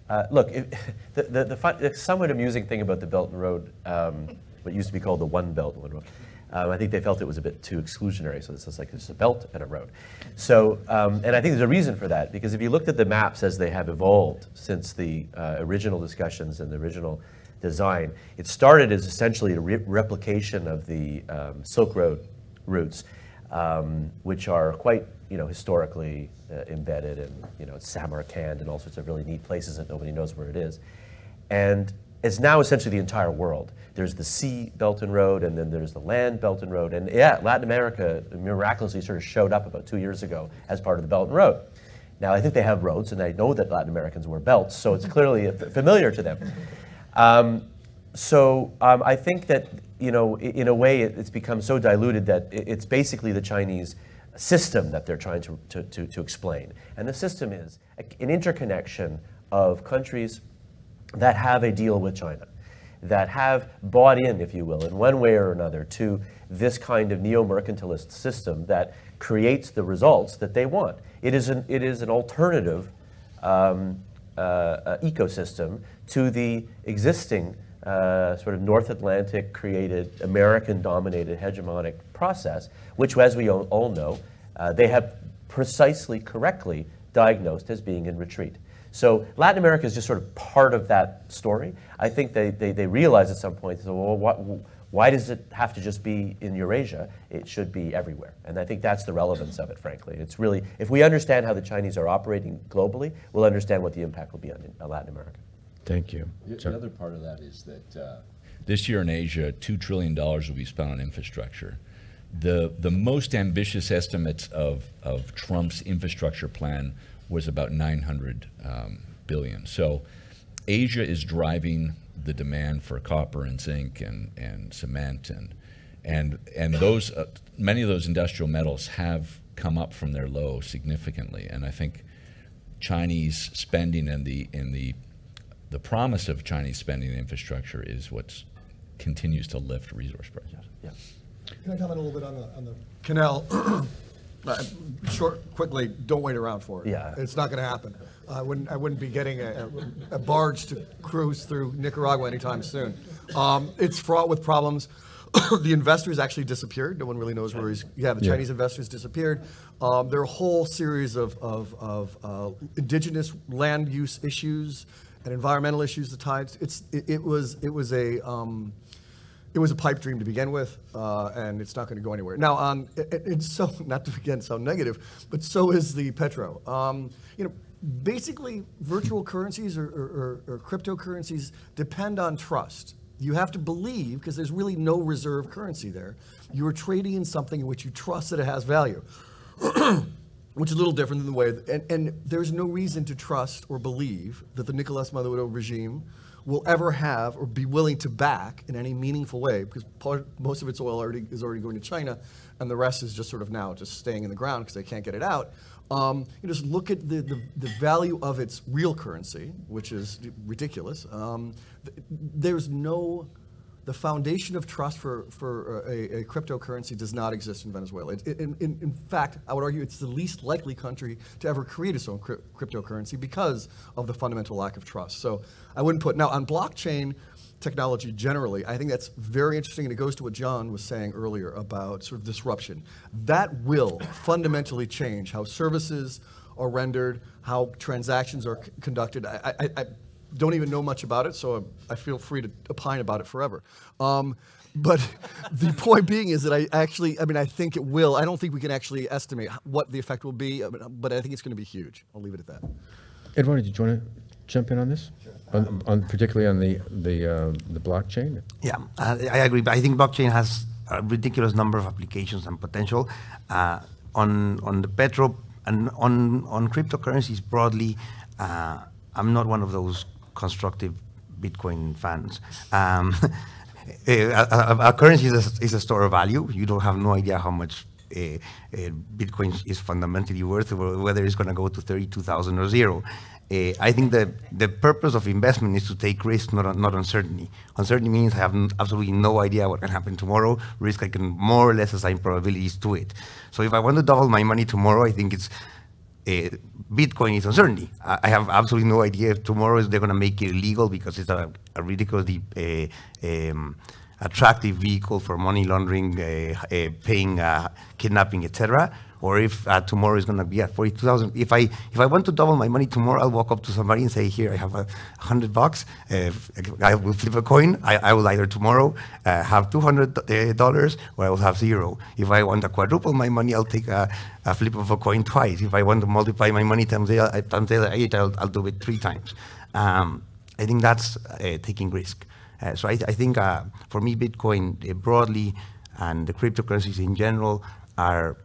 uh, look, if, [laughs] the, the, the, the somewhat amusing thing about the Belt and Road, um, what used to be called the One Belt, One Road, um, I think they felt it was a bit too exclusionary. So this is like it's a belt and a road. So, um, and I think there's a reason for that because if you looked at the maps as they have evolved since the uh, original discussions and the original design, it started as essentially a re- replication of the um, Silk Road routes, um, which are quite, you know, historically uh, embedded in, you know, Samarkand and all sorts of really neat places that nobody knows where it is. And it's now essentially the entire world. There's the sea Belt and Road, and then there's the land Belt and Road. And yeah, Latin America miraculously sort of showed up about two years ago as part of the Belt and Road. Now, I think they have roads, and I know that Latin Americans wear belts, so it's clearly [laughs] familiar to them. Um, so um, I think that you know, in a way, it's become so diluted that it's basically the Chinese system that they're trying to, to, to, to explain. And the system is an interconnection of countries that have a deal with China. that have bought in, if you will, in one way or another, to this kind of neo-mercantilist system that creates the results that they want. It is an, it is an alternative um, ecosystem to the existing uh, sort of North Atlantic created, American dominated hegemonic process, which, as we all, all know, uh, they have precisely correctly diagnosed as being in retreat. So Latin America is just sort of part of that story. I think they, they, they realize at some point, so, well, what, why does it have to just be in Eurasia? It should be everywhere. And I think that's the relevance of it, frankly. It's really, if we understand how the Chinese are operating globally, we'll understand what the impact will be on Latin America. Thank you. The, the other part of that is that uh, this year in Asia, $2 trillion will be spent on infrastructure. The, the most ambitious estimates of, of Trump's infrastructure plan was about 900 um, billion. So Asia is driving the demand for copper and zinc and, and cement and and and those uh, many of those industrial metals have come up from their low significantly and I think Chinese spending and the in the the promise of Chinese spending infrastructure is what continues to lift resource prices. Yeah. Can I comment a little bit on the, on the canal? [coughs] Short, quickly, don't wait around for it. Yeah. It's not going to happen. I wouldn't, I wouldn't be getting a, a, barge to cruise through Nicaragua anytime soon. Um, it's fraught with problems. [coughs] the investors actually disappeared. No one really knows where he's. Yeah, the Chinese investors disappeared. Um, there are a whole series of, of, of uh, indigenous land use issues and environmental issues. The tides. It's it, it was it was a. Um, it was a pipe dream to begin with, uh, and it's not going to go anywhere. Now, on it, it's so [laughs] not to again sound negative, but so is the petro. Um, you know, basically, virtual currencies or, or, or, or cryptocurrencies depend on trust. You have to believe because there's really no reserve currency there. You are trading in something in which you trust that it has value. [clears throat] which is a little different than the way, and, and, there's no reason to trust or believe that the Nicolas Maduro regime will ever have or be willing to back in any meaningful way because part, most of its oil already is already going to China and the rest is just sort of now just staying in the ground because they can't get it out. Um, you just look at the, the, the, value of its real currency, which is ridiculous. Um, th there's no the foundation of trust for, for a, a cryptocurrency does not exist in Venezuela. It, in, in, in, fact, I would argue it's the least likely country to ever create its own cryptocurrency because of the fundamental lack of trust. So I wouldn't put, now on blockchain technology generally, I think that's very interesting and it goes to what John was saying earlier about sort of disruption. That will fundamentally change how services are rendered, how transactions are conducted. I, I, I don't even know much about it, so I feel free to opine about it forever. Um, but [laughs] the point being is that I actually, I mean, I think it will. I don't think we can actually estimate what the effect will be, but I think it's going to be huge. I'll leave it at that. Eduardo, did you want to jump in on this? Sure. On, on, particularly on the the uh, the blockchain. Yeah, uh, I agree. But I think blockchain has a ridiculous number of applications and potential. Uh, on on the petro and on on cryptocurrencies broadly, uh, I'm not one of those constructive Bitcoin fans. Um, [laughs] a, a, a, currency is a, is a, store of value. You don't have no idea how much uh, uh, Bitcoin is fundamentally worth, or whether it's going to go to 32,000 or zero. Uh, I think that the purpose of investment is to take risk, not, not uncertainty. Uncertainty means I have absolutely no idea what can happen tomorrow. Risk, I can more or less assign probabilities to it. So if I want to double my money tomorrow, I think it's uh, Bitcoin is uncertainty. I have absolutely no idea if tomorrow is they're going to make it illegal because it's a, a ridiculously uh, um, attractive vehicle for money laundering, uh, uh paying, uh, kidnapping, etc or if uh, tomorrow is going to be at 42,000. If I if I want to double my money tomorrow, I'll walk up to somebody and say, here, I have a hundred bucks. Uh, I will flip a coin. I, I will either tomorrow uh, have $200 uh, or I will have zero. If I want to quadruple my money, I'll take a, a flip of a coin twice. If I want to multiply my money times, times eight, I'll, I'll do it three times. Um, I think that's uh, taking risk. Uh, so I, I think for me, Bitcoin broadly and the cryptocurrencies in general are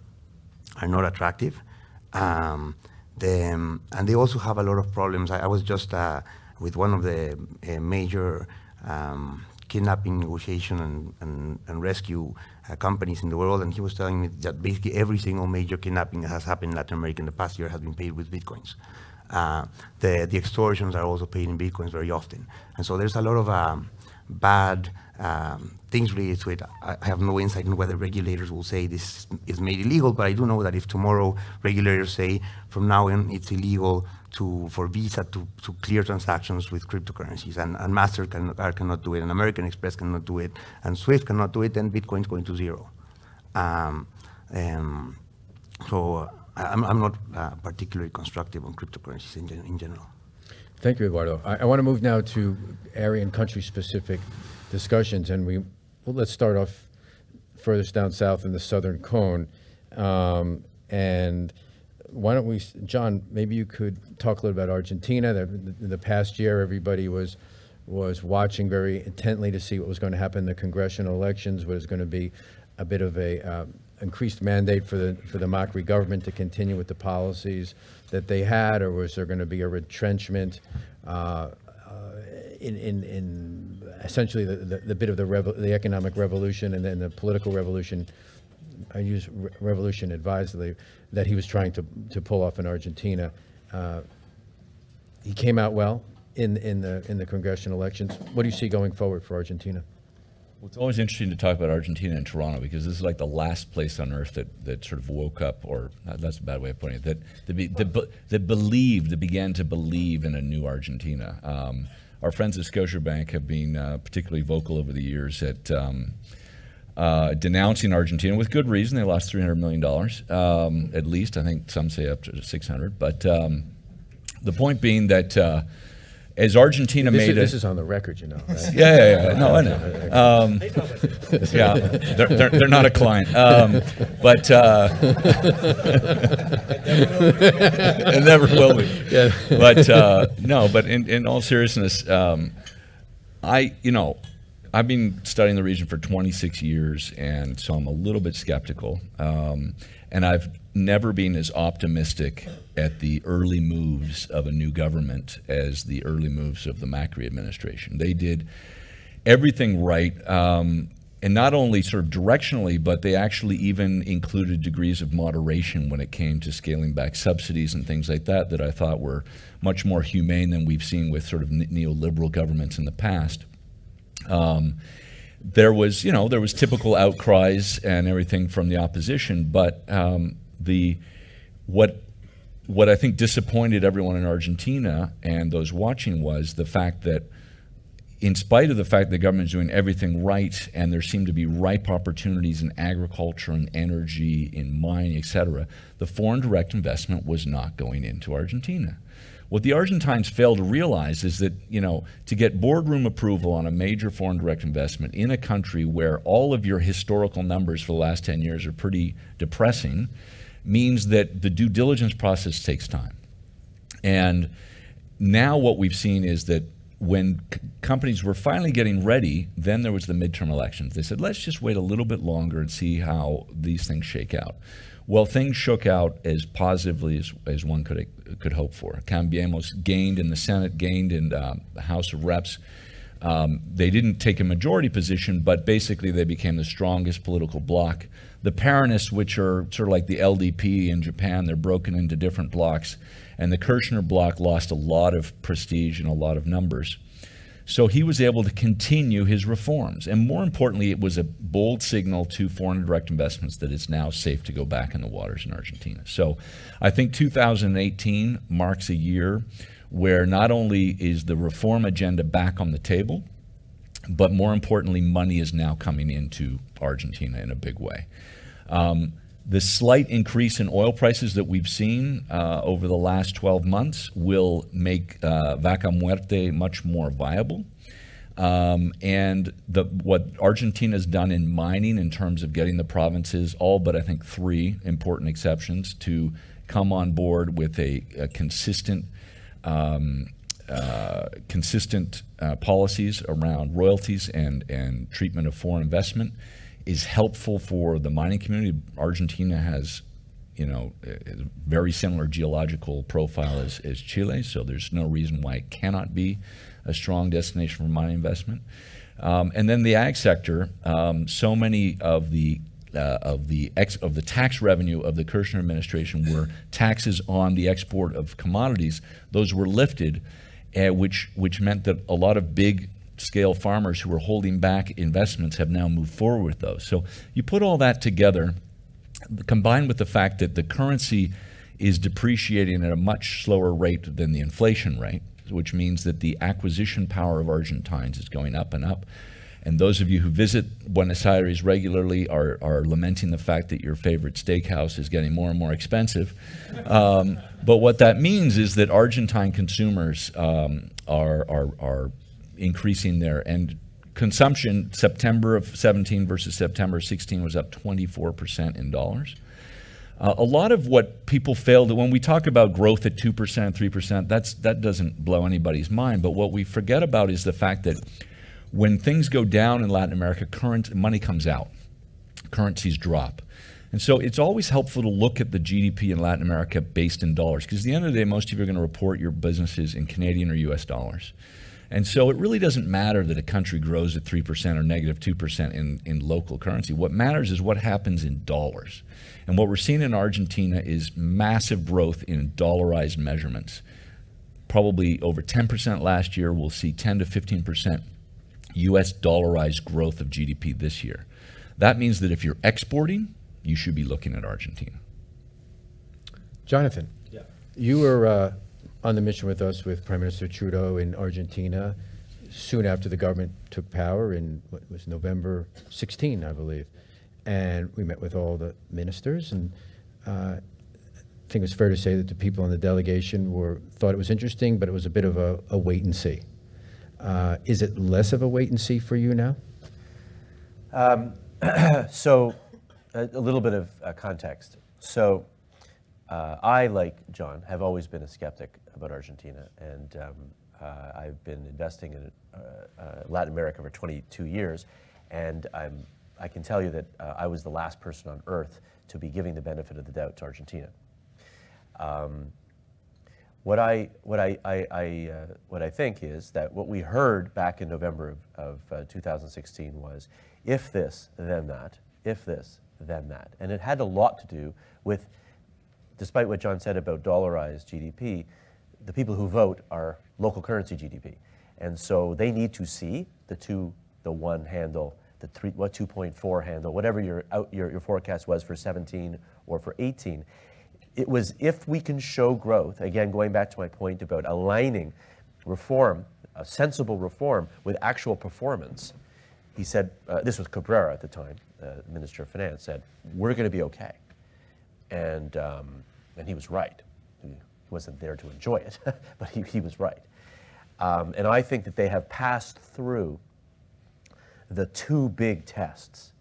are not attractive. Um, the, um, and they also have a lot of problems. I, I was just uh, with one of the uh, major um, kidnapping negotiation and, and, and rescue uh, companies in the world, and he was telling me that basically every single major kidnapping that has happened in Latin America in the past year has been paid with bitcoins. Uh, the, the extortions are also paid in bitcoins very often. And so there's a lot of um, bad um, things related to it. I, I have no insight on whether regulators will say this is made illegal, but I do know that if tomorrow regulators say from now on it's illegal to, for Visa to, to clear transactions with cryptocurrencies, and, and MasterCard cannot do it, and American Express cannot do it, and SWIFT cannot do it, then Bitcoin is going to zero. Um, um, so uh, I'm, I'm not uh, particularly constructive on cryptocurrencies in, gen- in general. Thank you, Eduardo. I, I want to move now to area and country-specific discussions, and we, well, let's start off furthest down south in the southern cone. Um, and why don't we, John, maybe you could talk a little about Argentina. The, the, the past year, everybody was was watching very intently to see what was going to happen in the congressional elections. Was going to be a bit of a uh, increased mandate for the for the Macri government to continue with the policies that they had, or was there going to be a retrenchment uh, in, in, in essentially the, the, the bit of the, the economic revolution and then the political revolution? I use re- revolution advisedly that he was trying to, to pull off in Argentina. Uh, he came out well in, in the in the congressional elections. What do you see going forward for Argentina? Well, it's always interesting to talk about Argentina and Toronto because this is like the last place on earth that, that sort of woke up, or uh, that's a bad way of putting it, that, that, be, that, be- that believed, that began to believe in a new Argentina. Um, our friends at Scotiabank have been uh, particularly vocal over the years at um, uh, denouncing Argentina with good reason. They lost $300 million, um, at least. I think some say up to 600. But um, the point being that uh, as Argentina This, made is, it. this is on the record, you know. Right? [laughs] Yeah, yeah, yeah. No, I know. Um, yeah, they're, they're, they're not a client. Um, but uh, [laughs] it never will be. But uh, no, but in, in all seriousness, um, I, you know, I've been studying the region for 26 years, and so I'm a little bit skeptical. Um, and I've never been as optimistic at the early moves of a new government as the early moves of the Macri administration. They did everything right. Um, and not only sort of directionally, but they actually even included degrees of moderation when it came to scaling back subsidies and things like that, that I thought were much more humane than we've seen with sort of neoliberal governments in the past. Um, there was, you know, there was typical outcries and everything from the opposition, but um, the what what I think disappointed everyone in Argentina and those watching was the fact that, in spite of the fact the government is doing everything right and there seem to be ripe opportunities in agriculture and energy, in mining, et cetera, the foreign direct investment was not going into Argentina. What the Argentines fail to realize is that, you know, to get boardroom approval on a major foreign direct investment in a country where all of your historical numbers for the last 10 years are pretty depressing means that the due diligence process takes time. And now what we've seen is that when companies were finally getting ready, then there was the midterm elections. They said, let's just wait a little bit longer and see how these things shake out. Well, things shook out as positively as, as one could, could hope for. Cambiemos gained in the Senate, gained in uh, the House of Reps. Um, they didn't take a majority position, but basically they became the strongest political bloc. The Peronists, which are sort of like the LDP in Japan, they're broken into different blocks. And the Kirchner bloc lost a lot of prestige and a lot of numbers. So he was able to continue his reforms. And more importantly, it was a bold signal to foreign direct investments that it's now safe to go back in the waters in Argentina. So I think 2018 marks a year where not only is the reform agenda back on the table, but more importantly, money is now coming into Argentina in a big way. Um, the slight increase in oil prices that we've seen uh, over the last 12 months will make uh, Vaca Muerte much more viable. Um, and the, what Argentina's done in mining in terms of getting the provinces, all but I think three important exceptions, to come on board with a, a consistent um, uh, consistent uh, policies around royalties and, and treatment of foreign investment is helpful for the mining community. Argentina has, you know, a very similar geological profile as, as Chile, so there's no reason why it cannot be a strong destination for mining investment. Um, and then the ag sector, um, so many of the uh, of the ex- of the tax revenue of the Kirchner administration were taxes on the export of commodities. Those were lifted, uh, which which meant that a lot of big scale farmers who were holding back investments have now moved forward with those. So you put all that together, combined with the fact that the currency is depreciating at a much slower rate than the inflation rate, which means that the acquisition power of Argentines is going up and up. And those of you who visit Buenos Aires regularly are, are lamenting the fact that your favorite steakhouse is getting more and more expensive. Um, but what that means is that Argentine consumers um, are, are, are increasing there. And consumption. September of 17 versus September 16 was up 24% in dollars. Uh, a lot of what people fail to, when we talk about growth at 2%, 3%, that's, that doesn't blow anybody's mind. But what we forget about is the fact that when things go down in Latin America, current money comes out, currencies drop. And so it's always helpful to look at the GDP in Latin America based in dollars, because at the end of the day, most of you are going to report your businesses in Canadian or US dollars. And so it really doesn't matter that a country grows at 3% or negative 2% in, in local currency. What matters is what happens in dollars. And what we're seeing in Argentina is massive growth in dollarized measurements. Probably over 10% last year, we'll see 10 to 15% US dollarized growth of GDP this year. That means that if you're exporting, you should be looking at Argentina. Jonathan, yeah. you were uh, on the mission with us with Prime Minister Trudeau in Argentina soon after the government took power in what was November 16, I believe. And we met with all the ministers, and uh, I think it's fair to say that the people in the delegation were thought it was interesting, but it was a bit of a, a wait and see. Uh, is it less of a wait and see for you now? Um, [clears throat] so, a, a, little bit of uh, context. So, uh, I, like John, have always been a skeptic about Argentina, and um, uh, I've been investing in uh, uh, Latin America for 22 years, and I'm, I can tell you that I was the last person on earth to be giving the benefit of the doubt to Argentina. Um, what I, what I, I, I uh, what I think is that what we heard back in November of, of uh, 2016 was, if this, then that, if this, then that. And it had a lot to do with, despite what John said about dollarized GDP, the people who vote are local currency GDP. And so they need to see the two, the one handle, the three, what 2.4 handle, whatever your, out, your, your forecast was for 17 or for 18 it was if we can show growth, again, going back to my point about aligning reform, a sensible reform, with actual performance, he said, uh, this was Cabrera at the time, uh, Minister of Finance, said, we're going to be okay. And, um, and he was right. He wasn't there to enjoy it, [laughs] but he, he was right. Um, and I think that they have passed through the two big tests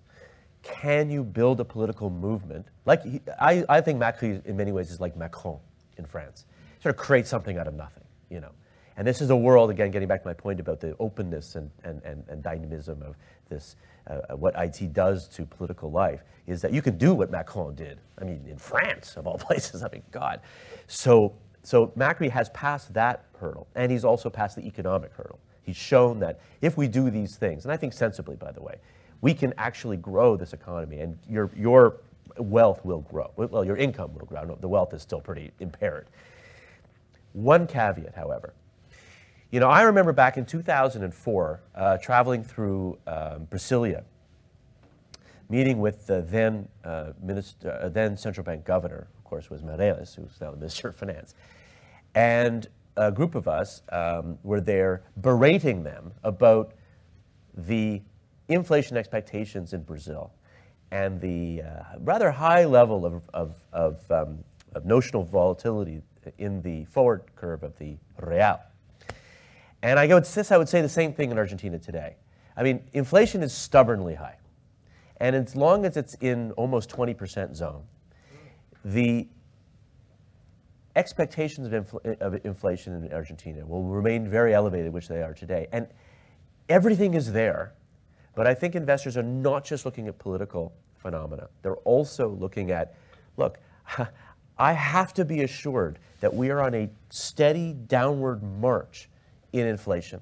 can you build a political movement? Like he, I, I think Macri in many ways is like Macron in France. Sort of create something out of nothing, you know. And this is a world, again, getting back to my point about the openness and, and, and, and dynamism of this, uh, uh what IT does to political life, is that you can do what Macron did. I mean, in France, of all [laughs] places, I mean, God. So, so Macri has passed that hurdle, and he's also passed the economic hurdle. He's shown that if we do these things, and I think sensibly, by the way, we can actually grow this economy and your, your wealth will grow. Well, your income will grow. The wealth is still pretty impaired. One caveat, however. You know, I remember back in 2004 uh, traveling through um, Brasilia, meeting with the then, uh, minister, uh, then central bank governor, of course, was Meirelles, who's now the Minister of Finance. And a group of us um, were there berating them about the inflation expectations in Brazil and the uh, rather high level of, of, of, um, of, notional volatility in the forward curve of the real. And I would, I would say the same thing in Argentina today. I mean, inflation is stubbornly high. And as long as it's in almost 20% zone, the expectations of, infl of inflation in Argentina will remain very elevated, which they are today. And everything is there but I think investors are not just looking at political phenomena. They're also looking at, look, [laughs] I have to be assured that we are on a steady downward march in inflation.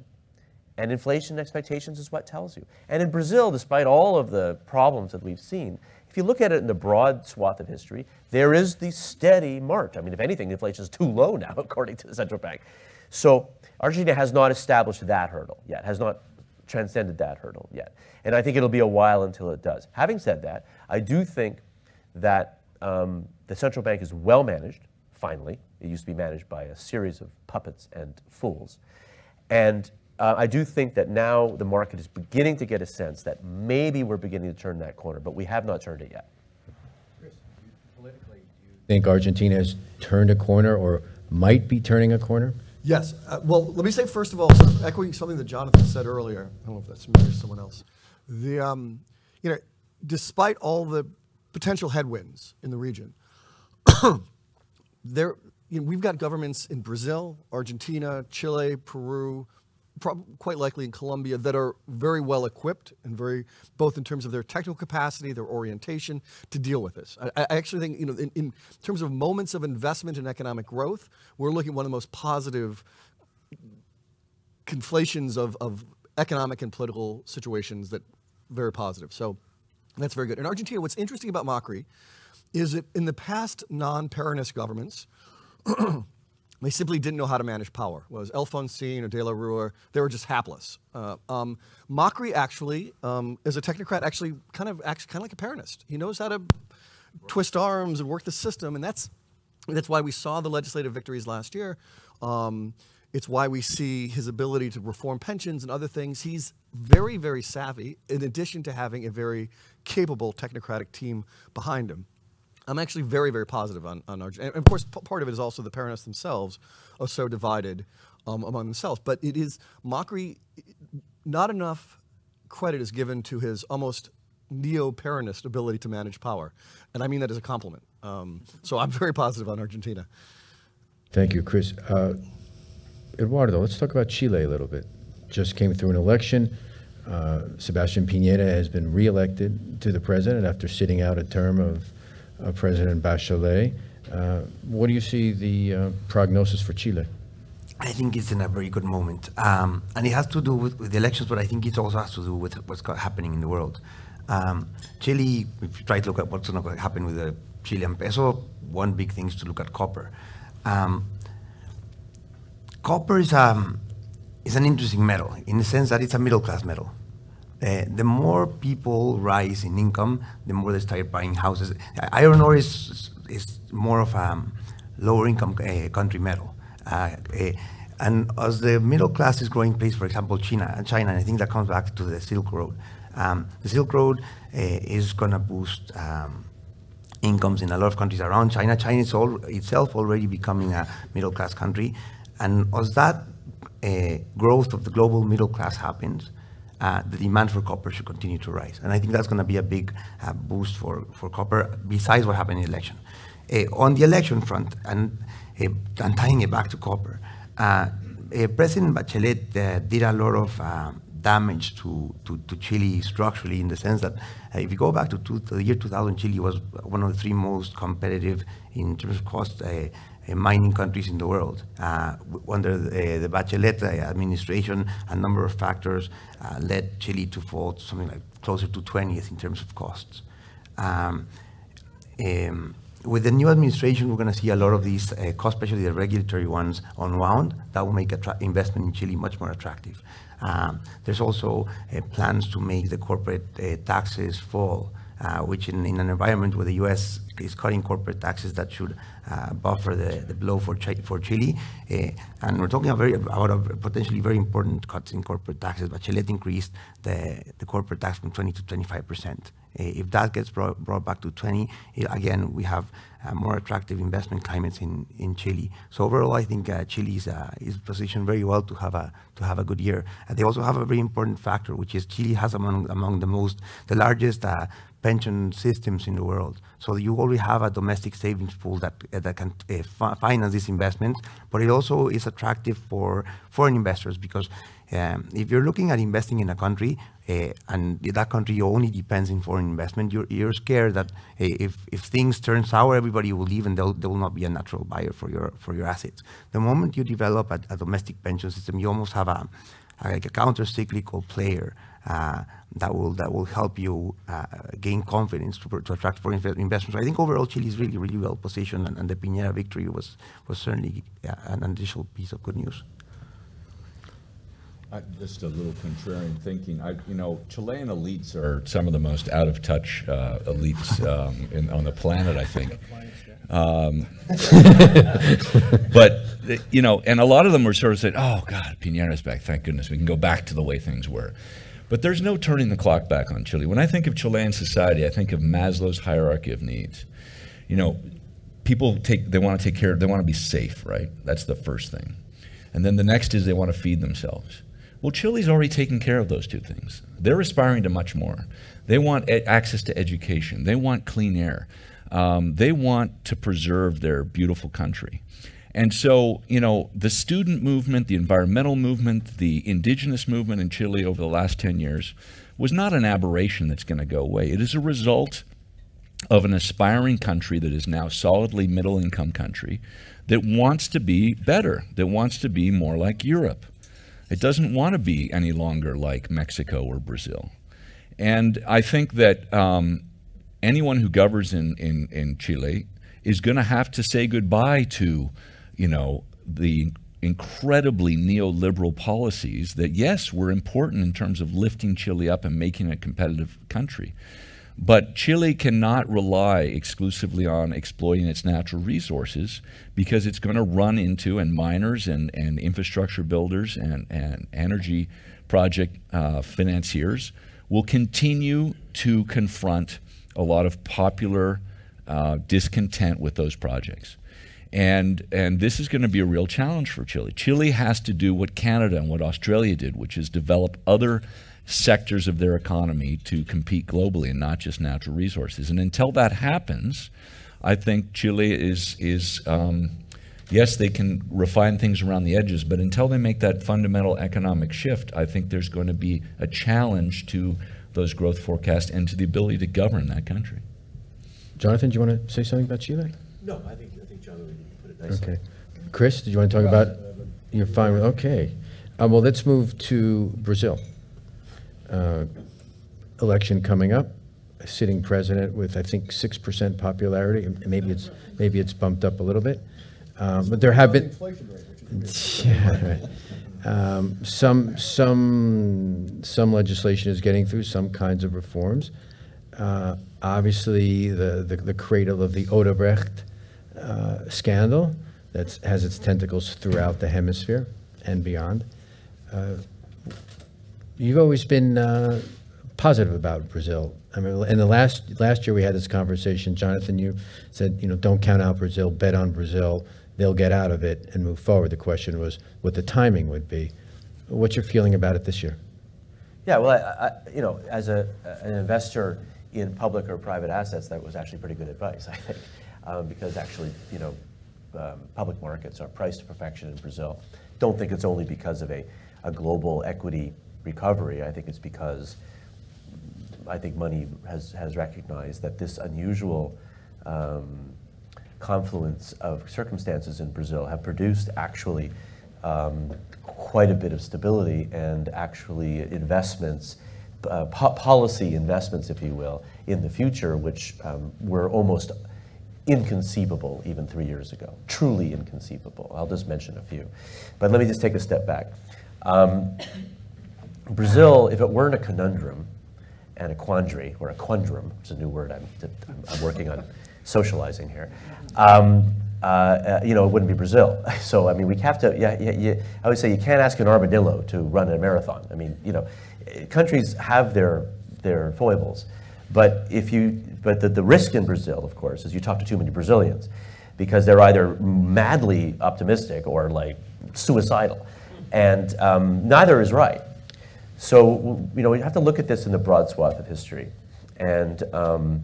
And inflation expectations is what tells you. And in Brazil, despite all of the problems that we've seen, if you look at it in the broad swath of history, there is the steady march. I mean, if anything, inflation is too low now, [laughs] according to the central bank. So Argentina has not established that hurdle yet, has not transcended that hurdle yet. And I think it'll be a while until it does. Having said that, I do think that um, the central bank is well managed, finally. It used to be managed by a series of puppets and fools. And uh, I do think that now the market is beginning to get a sense that maybe we're beginning to turn that corner, but we have not turned it yet. Chris, politically, do you think Argentina has turned a corner or might be turning a corner? Yes. Uh, well, let me say first of all, sort of echoing something that Jonathan said earlier. I don't know if that's me or someone else. The, um, you know, despite all the potential headwinds in the region, [coughs] there, you know, we've got governments in Brazil, Argentina, Chile, Peru, quite likely in Colombia that are very well equipped and very both in terms of their technical capacity, their orientation to deal with this. I, I actually think you know in, in, terms of moments of investment and economic growth, we're looking at one of the most positive conflations of, of economic and political situations that very positive. So that's very good. In Argentina, what's interesting about Macri is that in the past non-Peronist governments, [clears throat] They simply didn't know how to manage power. Was Alfonsín or De la Rua, they were just hapless. Uh, um, actually, um, as a technocrat, actually kind of acts kind of like a Peronist. He knows how to twist arms and work the system, and that's that's why we saw the legislative victories last year. Um, it's why we see his ability to reform pensions and other things. He's very, very savvy, in addition to having a very capable technocratic team behind him. I'm actually very, very positive on, on Argentina. And of course, part of it is also the Peronists themselves are so divided um, among themselves. But it is Macri, not enough credit is given to his almost neo-Peronist ability to manage power. And I mean that as a compliment. Um, so I'm very positive on Argentina. Thank you, Chris. Uh, Eduardo, let's talk about Chile a little bit. Just came through an election. Uh, Sebastian Piñera has been reelected to the president after sitting out a term of uh, President Bachelet. Uh, what do you see the uh, prognosis for Chile? I think it's in a very good moment. Um, and it has to do with, with, the elections, but I think it also has to do with what's happening in the world. Um, Chile, if you try to look at what's going to happen with the Chilean peso, one big thing is to look at copper. Um, copper is, um, is an interesting metal in the sense that it's a middle class metal. Uh, the more people rise in income, the more they start buying houses. Iron ore is, is more of a lower income uh, country metal. Uh, uh, and as the middle class is growing place, for example, China, China, and I think that comes back to the Silk Road. Um, the Silk Road is going to boost um, incomes in a lot of countries around China. China is all, itself already becoming a middle class country. And as that growth of the global middle class happens, uh, the demand for copper should continue to rise. And I think that's going to be a big uh, boost for, for copper, besides what happened in the election. Uh, on the election front, and, uh, and tying it back to copper, uh, uh, President Bachelet did a lot of damage to, to, to, Chile structurally in the sense that if you go back to, two, to, the year 2000, Chile was one of the three most competitive in terms of cost uh, mining countries in the world. Uh, under the, the Bachelet administration, a number of factors uh, led Chile to fall to something like closer to 20th in terms of costs. Um, um, with the new administration, we're going to see a lot of these uh, costs, especially the regulatory ones, unwound. That will make investment in Chile much more attractive. Um, there's also uh, plans to make the corporate uh, taxes fall, which in, in, an environment where the U.S. is cutting corporate taxes, that should uh, buffer the, the blow for, for Chile. Uh, and we're talking very, about a potentially very important cuts in corporate taxes. Bachelet increased the, the corporate tax from 20 to 25 percent. Uh, if that gets brought, brought back to 20, again, we have uh, more attractive investment climates in, in Chile. So overall, I think uh, Chile is, is positioned very well to have a to have a good year. they also have a very important factor, which is Chile has among among the most the largest pension systems in the world. So you already have a domestic savings pool that uh, that can uh, finance these investments, but it also is attractive for foreign investors because um, if you're looking at investing in a country uh, and that country only depends on foreign investment, you're, you're scared that if, if things turn sour, everybody will leave and there will not be a natural buyer for your for your assets. The moment you develop a, a domestic pension system, you almost have a, like a counter-cyclical player that will that will help you uh, gain confidence to, to attract foreign investments. So I think overall Chile is really really well positioned, and, and the Piñera victory was was certainly an additional piece of good news. I, just a little contrarian thinking. I, you know, Chilean elites are some of the most out of touch uh, elites [laughs] um, in, on the planet, I think. [laughs] Um, [laughs] but you know, and a lot of them were sort of saying, "Oh God, Piñera's back. Thank goodness we can go back to the way things were." But there's no turning the clock back on Chile. When I think of Chilean society, I think of Maslow's hierarchy of needs. You know, people take they want to take care. Of they want to be safe, right? That's the first thing, and then the next is they want to feed themselves. Well, Chile's already taken care of those two things. They're aspiring to much more. They want access to education. They want clean air. Um, they want to preserve their beautiful country. And so, you know, the student movement, the environmental movement, the indigenous movement in Chile over the last 10 years was not an aberration that's going to go away. It is a result of an aspiring country that is now solidly middle income country that wants to be better, that wants to be more like Europe. It doesn't want to be any longer like Mexico or Brazil. And I think that um, anyone who governs in, in, in Chile is going to have to say goodbye to, you know, the incredibly neoliberal policies that, yes, were important in terms of lifting Chile up and making a competitive country. But Chile cannot rely exclusively on exploiting its natural resources because it's going to run into, and miners and, and infrastructure builders and, and energy project uh, financiers will continue to confront a lot of popular uh, discontent with those projects. And, and this is going to be a real challenge for Chile. Chile has to do what Canada and what Australia did, which is develop other sectors of their economy to compete globally and not just natural resources. And until that happens, I think Chile is, is um, yes, they can refine things around the edges, but until they make that fundamental economic shift, I think there's going to be a challenge to those growth forecasts and to the ability to govern that country. Jonathan, do you want to say something about Chile? No, I think, I think John really put it nicely. Okay. Chris, did you want to talk about? You're fine with, okay. Uh, well, let's move to Brazil. Uh, election coming up, a sitting president with, I think, 6% popularity. Maybe it's, maybe it's bumped up a little bit. Um, but there have been. [laughs] Yeah, right. Um, some, some, some legislation is getting through, some kinds of reforms. Uh, obviously, the, the, the, cradle of the Odebrecht uh, scandal that has its tentacles throughout the hemisphere and beyond. Uh, you've always been uh, positive about Brazil. I mean, in the last last year we had this conversation, Jonathan. You said, you know, don't count out Brazil, bet on Brazil they'll get out of it and move forward. The question was what the timing would be. What's your feeling about it this year? Yeah, well, I, I, you know, as a, an investor in public or private assets, that was actually pretty good advice, I think, um, because actually, you know, um, public markets are priced to perfection in Brazil. Don't think it's only because of a, a global equity recovery. I think it's because I think money has, has recognized that this unusual um, confluence of circumstances in Brazil have produced actually um, quite a bit of stability and actually investments, uh, po policy investments, if you will, in the future, which um, were almost inconceivable even three years ago. Truly inconceivable. I'll just mention a few. But let me just take a step back. Um, Brazil, if it weren't a conundrum and a quandary, or a quandrum, which is a new word I'm, I'm working on socializing here, um, uh, uh, you know, it wouldn't be Brazil. [laughs] So, I mean, we have to, yeah, yeah, yeah, I would say you can't ask an armadillo to run a marathon. I mean, you know, countries have their, their foibles. But if you, but the, the risk in Brazil, of course, is you talk to too many Brazilians because they're either madly optimistic or like suicidal. And um, neither is right. So, you know, we have to look at this in the broad swath of history. And, um,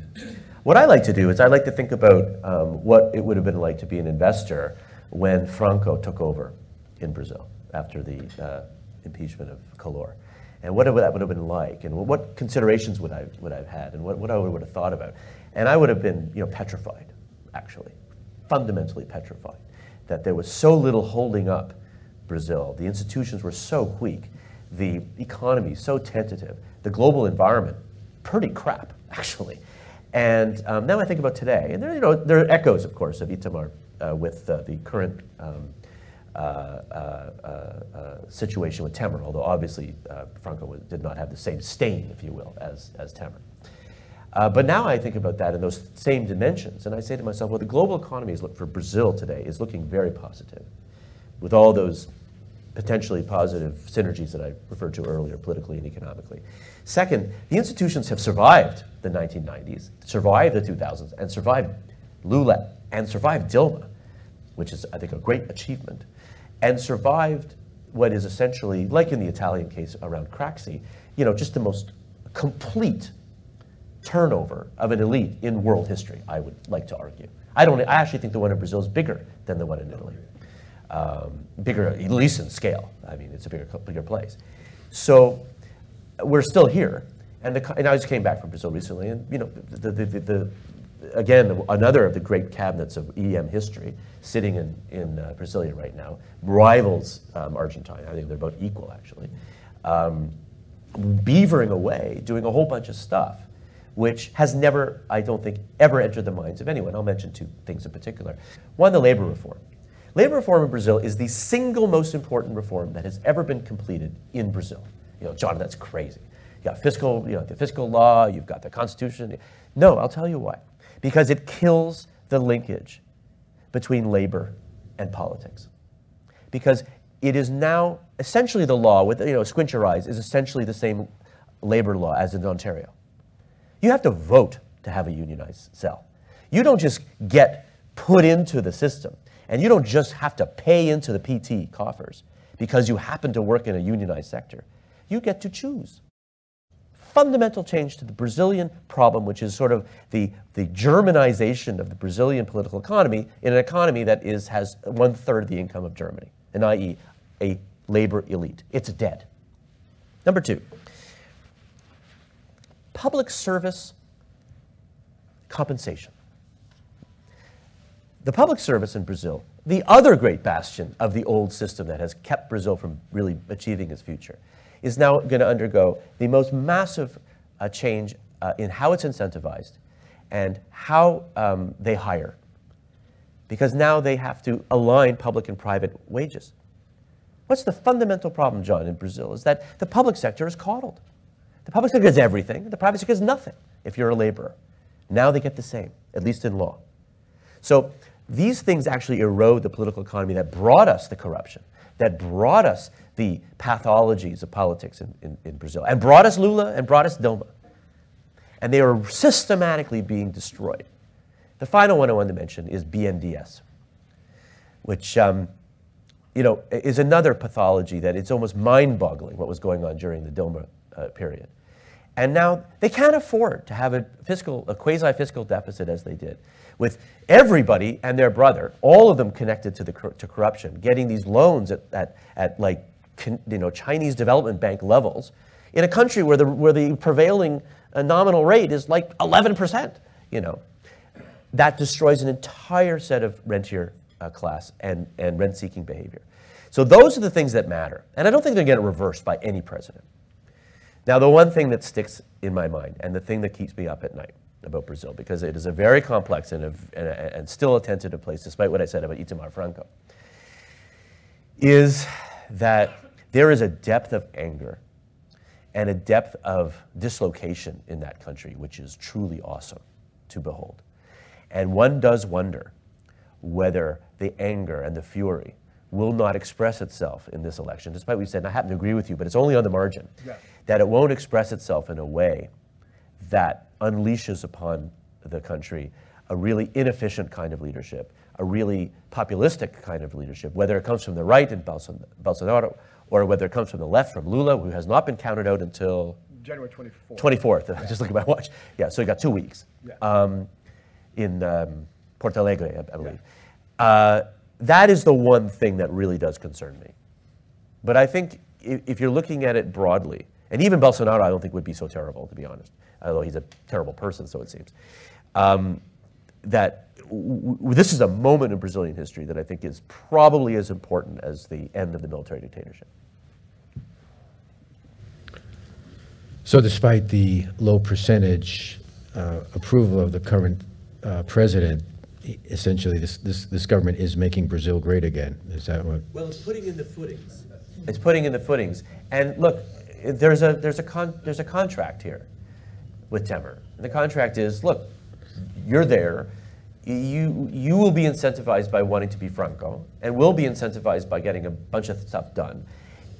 what I like to do is I like to think about um, what it would have been like to be an investor when Franco took over in Brazil after the uh, impeachment of Collor. And what that would have been like, and what considerations would I would I have had, and what, what I would have thought about. And I would have been, you know, petrified, actually, fundamentally petrified, that there was so little holding up Brazil. The institutions were so weak, the economy so tentative, the global environment pretty crap, [laughs] actually. And um, now I think about today, and there, you know, there are echoes, of course, of Itamar uh, with uh, the current um, situation with Temer, although obviously uh, Franco was, did not have the same stain, if you will, as, as Temer. Uh, but now I think about that in those same dimensions, and I say to myself, well, the global economy is look for Brazil today is looking very positive, with all those potentially positive synergies that I referred to earlier, politically and economically. Second, the institutions have survived the 1990s, survived the 2000s, and survived Lula, and survived Dilma, which is, I think, a great achievement, and survived what is essentially, like in the Italian case around Craxi, you know, just the most complete turnover of an elite in world history, I would like to argue. I don't. I actually think the one in Brazil is bigger than the one in Italy um, bigger, at least in scale. I mean, it's a bigger, bigger place. So we're still here. And, the, and I just came back from Brazil recently, and you know, the, the, the, the again, another of the great cabinets of EM history sitting in, in uh, Brasilia right now, rivals um, Argentine. I think they're about equal, actually. Um, beavering away, doing a whole bunch of stuff, which has never, I don't think, ever entered the minds of anyone. I'll mention two things in particular. One, the labor reform. Labor reform in Brazil is the single most important reform that has ever been completed in Brazil. You know, John, that's crazy. You got fiscal, you know, the fiscal law, you've got the constitution. No, I'll tell you why. Because it kills the linkage between labor and politics. Because it is now essentially the law with, you know, squint your eyes, is essentially the same labor law as in Ontario. You have to vote to have a unionized cell. You don't just get put into the system. And you don't just have to pay into the PT coffers because you happen to work in a unionized sector. You get to choose. Fundamental change to the Brazilian problem, which is sort of the, the Germanization of the Brazilian political economy in an economy that is, has one third of the income of Germany, and i.e., a labor elite. It's dead. Number two, public service compensation. The public service in Brazil, the other great bastion of the old system that has kept Brazil from really achieving its future, is now going to undergo the most massive uh, change uh, in how it's incentivized and how um, they hire. Because now they have to align public and private wages. What's the fundamental problem, John, in Brazil is that the public sector is coddled. The public sector gets everything, the private sector gets nothing if you're a laborer. Now they get the same, at least in law. So these things actually erode the political economy that brought us the corruption, that brought us the pathologies of politics in, in, in Brazil, and brought us Lula and brought us Dilma. And they are systematically being destroyed. The final one I want to mention is BNDES, which um, you know, is another pathology that it's almost mind-boggling what was going on during the Dilma uh, period. And now they can't afford to have a fiscal, a quasi-fiscal deficit as they did with everybody and their brother, all of them connected to, the, to corruption, getting these loans at, at, at like you know, Chinese development bank levels in a country where the, where the prevailing uh, nominal rate is like 11%, you know. That destroys an entire set of rentier uh, class and, and rent-seeking behavior. So those are the things that matter. And I don't think they're going to get reversed by any president. Now, the one thing that sticks in my mind and the thing that keeps me up at night about Brazil because it is a very complex and, a, and, a, and still a tentative place, despite what I said about Itamar Franco, is that there is a depth of anger and a depth of dislocation in that country, which is truly awesome to behold. And one does wonder whether the anger and the fury will not express itself in this election, despite we said, and I happen to agree with you, but it's only on the margin, yeah. that it won't express itself in a way that unleashes upon the country a really inefficient kind of leadership, a really populistic kind of leadership, whether it comes from the right in Bolsonaro or whether it comes from the left from Lula, who has not been counted out until January 24th. 24th. [laughs] Just look at my watch. Yeah, so you got two weeks yeah. um, in um, Porto Alegre, I, I believe. Yeah. Uh, that is the one thing that really does concern me. But I think if, if you're looking at it broadly, and even Bolsonaro, I don't think would be so terrible, to be honest although he's a terrible person, so it seems. Um, that this is a moment in Brazilian history that I think is probably as important as the end of the military dictatorship. So, despite the low percentage uh, approval of the current uh, president, essentially this, this, this government is making Brazil great again. Is that what? Well, it's putting in the footings. It's putting in the footings. And look, there's a, there's a, con, there's a contract here with Temer. And the contract is, look, you're there. You, you will be incentivized by wanting to be Franco, and we'll be incentivized by getting a bunch of stuff done.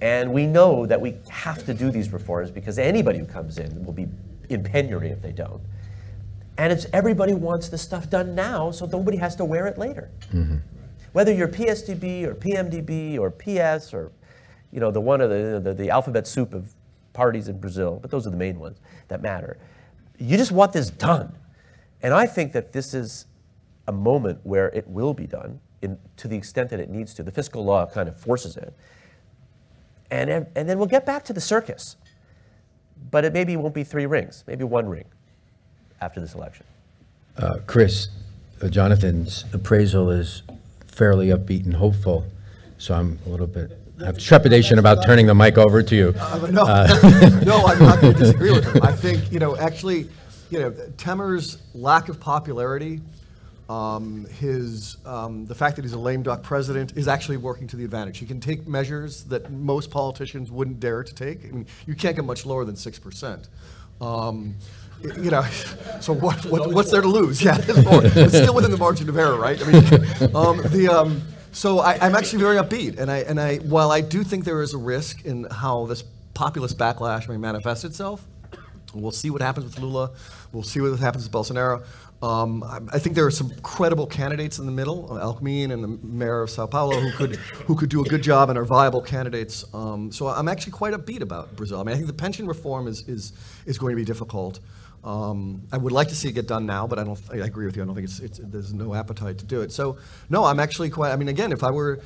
And we know that we have to do these reforms because anybody who comes in will be in penury if they don't. And it's everybody wants the stuff done now, so nobody has to wear it later. Mm-hmm. Whether you're PSDB or PMDB or PS or, you know, the one of the, the, the alphabet soup of parties in Brazil, but those are the main ones that matter. You just want this done. And I think that this is a moment where it will be done in, to the extent that it needs to. The fiscal law kind of forces it. And, and then we'll get back to the circus. But it maybe won't be three rings, maybe one ring after this election. Uh, Chris, uh, Jonathan's appraisal is fairly upbeat and hopeful, so I'm a little bit, I have trepidation about turning the mic over to you. Uh, no, [laughs] uh, no, I'm not going [laughs] to disagree with him. I think, you know, actually, you know, Temer's lack of popularity um, his, um, the fact that he's a lame duck president is actually working to the advantage. He can take measures that most politicians wouldn't dare to take. I mean, you can't get much lower than 6%. Um, you know, [laughs] so what, what, what's there to lose? [laughs] Yeah, it's still within the margin of error, right? I mean, [laughs] um, the, um, so I, am actually very upbeat, and I, and I, while I do think there is a risk in how this populist backlash may manifest itself, we'll see what happens with Lula, we'll see what happens with Bolsonaro. Um, I think there are some credible candidates in the middle, uh, Alckmin and the mayor of Sao Paulo, who could [laughs] who could do a good job and are viable candidates. Um, so I'm actually quite upbeat about Brazil. I mean, I think the pension reform is is is going to be difficult. Um, I would like to see it get done now, but I don't. I agree with you. I don't think it's, it's there's no appetite to do it. So no, I'm actually quite. I mean, again, if I were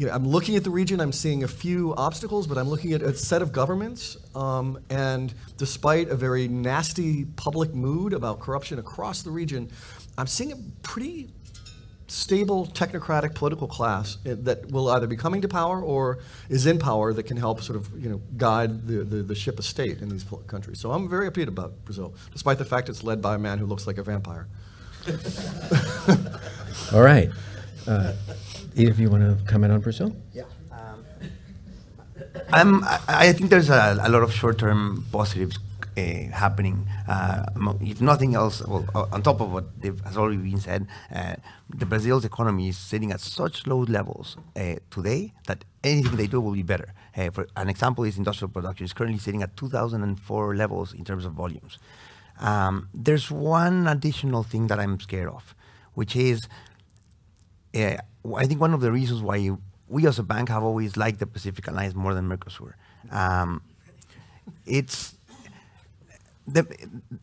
you know, I'm looking at the region, I'm seeing a few obstacles, but I'm looking at a set of governments. Um, and despite a very nasty public mood about corruption across the region, I'm seeing a pretty stable technocratic political class that will either be coming to power or is in power that can help sort of you know guide the, the, the ship of state in these countries. So I'm very upbeat about Brazil, despite the fact it's led by a man who looks like a vampire. [laughs] All right. Uh, Edith, you want to comment on Brazil? Yeah. Um, I'm, I think there's a, a lot of short-term positives uh, happening. Uh, if nothing else, well, uh, on top of what has already been said, uh, the Brazil's economy is sitting at such low levels uh, today that anything they do will be better. Uh, for an example is industrial production is currently sitting at 2004 levels in terms of volumes. Um, there's one additional thing that I'm scared of, which is I think one of the reasons why we as a bank have always liked the Pacific Alliance more than Mercosur. Um, it's the,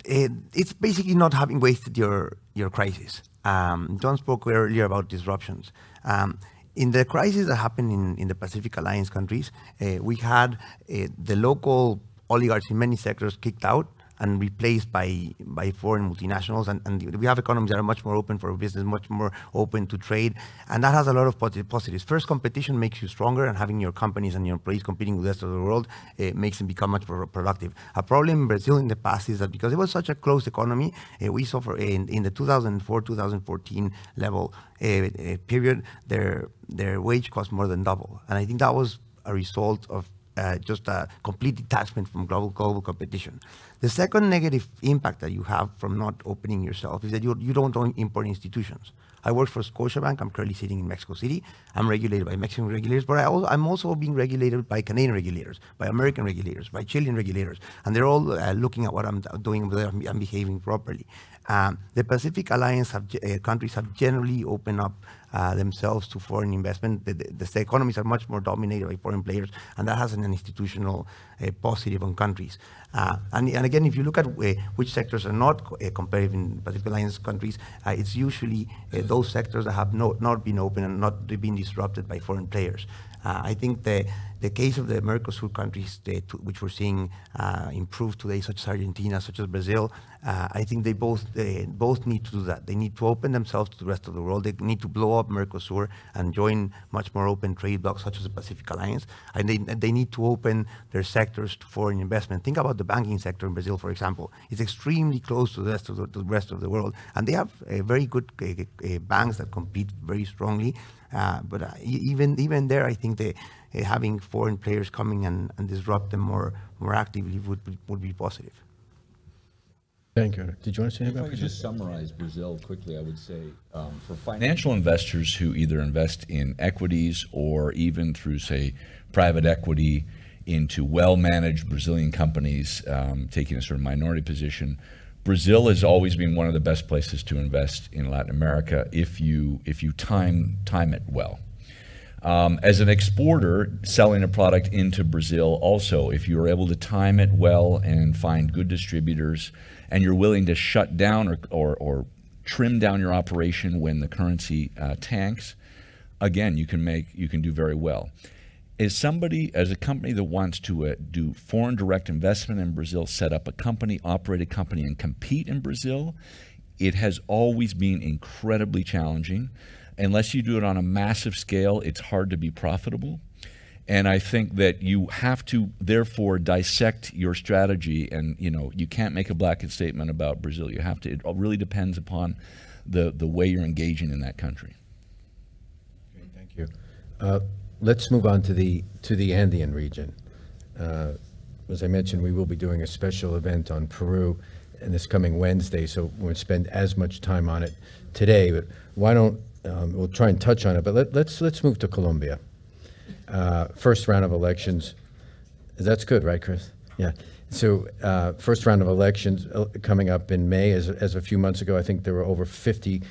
it, it's basically not having wasted your your crisis. Um, John spoke earlier about disruptions. Um, in the crisis that happened in, in the Pacific Alliance countries, uh, we had uh, the local oligarchs in many sectors kicked out and replaced by by foreign multinationals. And, and we have economies that are much more open for business, much more open to trade, and that has a lot of positives. First, competition makes you stronger, and having your companies and your employees competing with the rest of the world uh, makes them become much more productive. A problem in Brazil in the past is that because it was such a closed economy, uh, we suffer in, in the 2004-2014 level uh, period, their their wage cost more than double, and I think that was a result of uh, just a complete detachment from global global competition. The second negative impact that you have from not opening yourself is that you, you don't own import institutions. I work for Scotiabank. I'm currently sitting in Mexico City. I'm regulated by Mexican regulators, but I am also being regulated by Canadian regulators, by American regulators, by Chilean regulators, and they're all uh, looking at what I'm doing, whether I'm, behaving properly. Um, the Pacific Alliance have, uh, countries have generally opened up uh, themselves to foreign investment. The, the, the, economies are much more dominated by foreign players, and that has an institutional uh, positive on countries. Uh, and, and, again, if you look at uh, which sectors are not competitive in Pacific Alliance countries, it's usually those sectors that have no, not been open and not been disrupted by foreign players. I think the the case of the Mercosur countries, they, to, which we're seeing uh, improve today, such as Argentina, such as Brazil, uh, I think they both they both need to do that. They need to open themselves to the rest of the world. They need to blow up Mercosur and join much more open trade blocs, such as the Pacific Alliance. And they, they need to open their sectors to foreign investment. Think about the banking sector in Brazil, for example. It's extremely close to the rest of the, the rest of the world, and they have very good uh, banks that compete very strongly. Uh, but uh, even even there, I think they, uh, having foreign players coming and, and disrupt them more more actively would would be positive. Thank you. Did you want to say anything If I could just summarize Brazil quickly, I would say um, for financial investors who either invest in equities or even through, say, private equity into well-managed Brazilian companies, um, taking a sort of minority position, Brazil has always been one of the best places to invest in Latin America if you if you time time it well. Um, as an exporter, selling a product into Brazil, also, if you're able to time it well and find good distributors, and you're willing to shut down or, or, or trim down your operation when the currency uh, tanks, again, you can make you can do very well. As somebody, as a company that wants to uh, do foreign direct investment in Brazil, set up a company, operate a company, and compete in Brazil, it has always been incredibly challenging. Unless you do it on a massive scale, it's hard to be profitable. And I think that you have to therefore dissect your strategy and you know you can't make a blanket statement about Brazil. You have to it really depends upon the, the way you're engaging in that country. Great, Thank you. Uh, Let's move on to the, to the Andean region. Uh, As I mentioned, we will be doing a special event on Peru and this coming Wednesday, so we won't spend as much time on it today, but why don't, um, we'll try and touch on it, but let- let's, let's move to Colombia. Uh, First round of elections, that's good, right, Chris? Yeah. So, uh, first round of elections uh, coming up in May, as, as a few months ago, I think there were over 50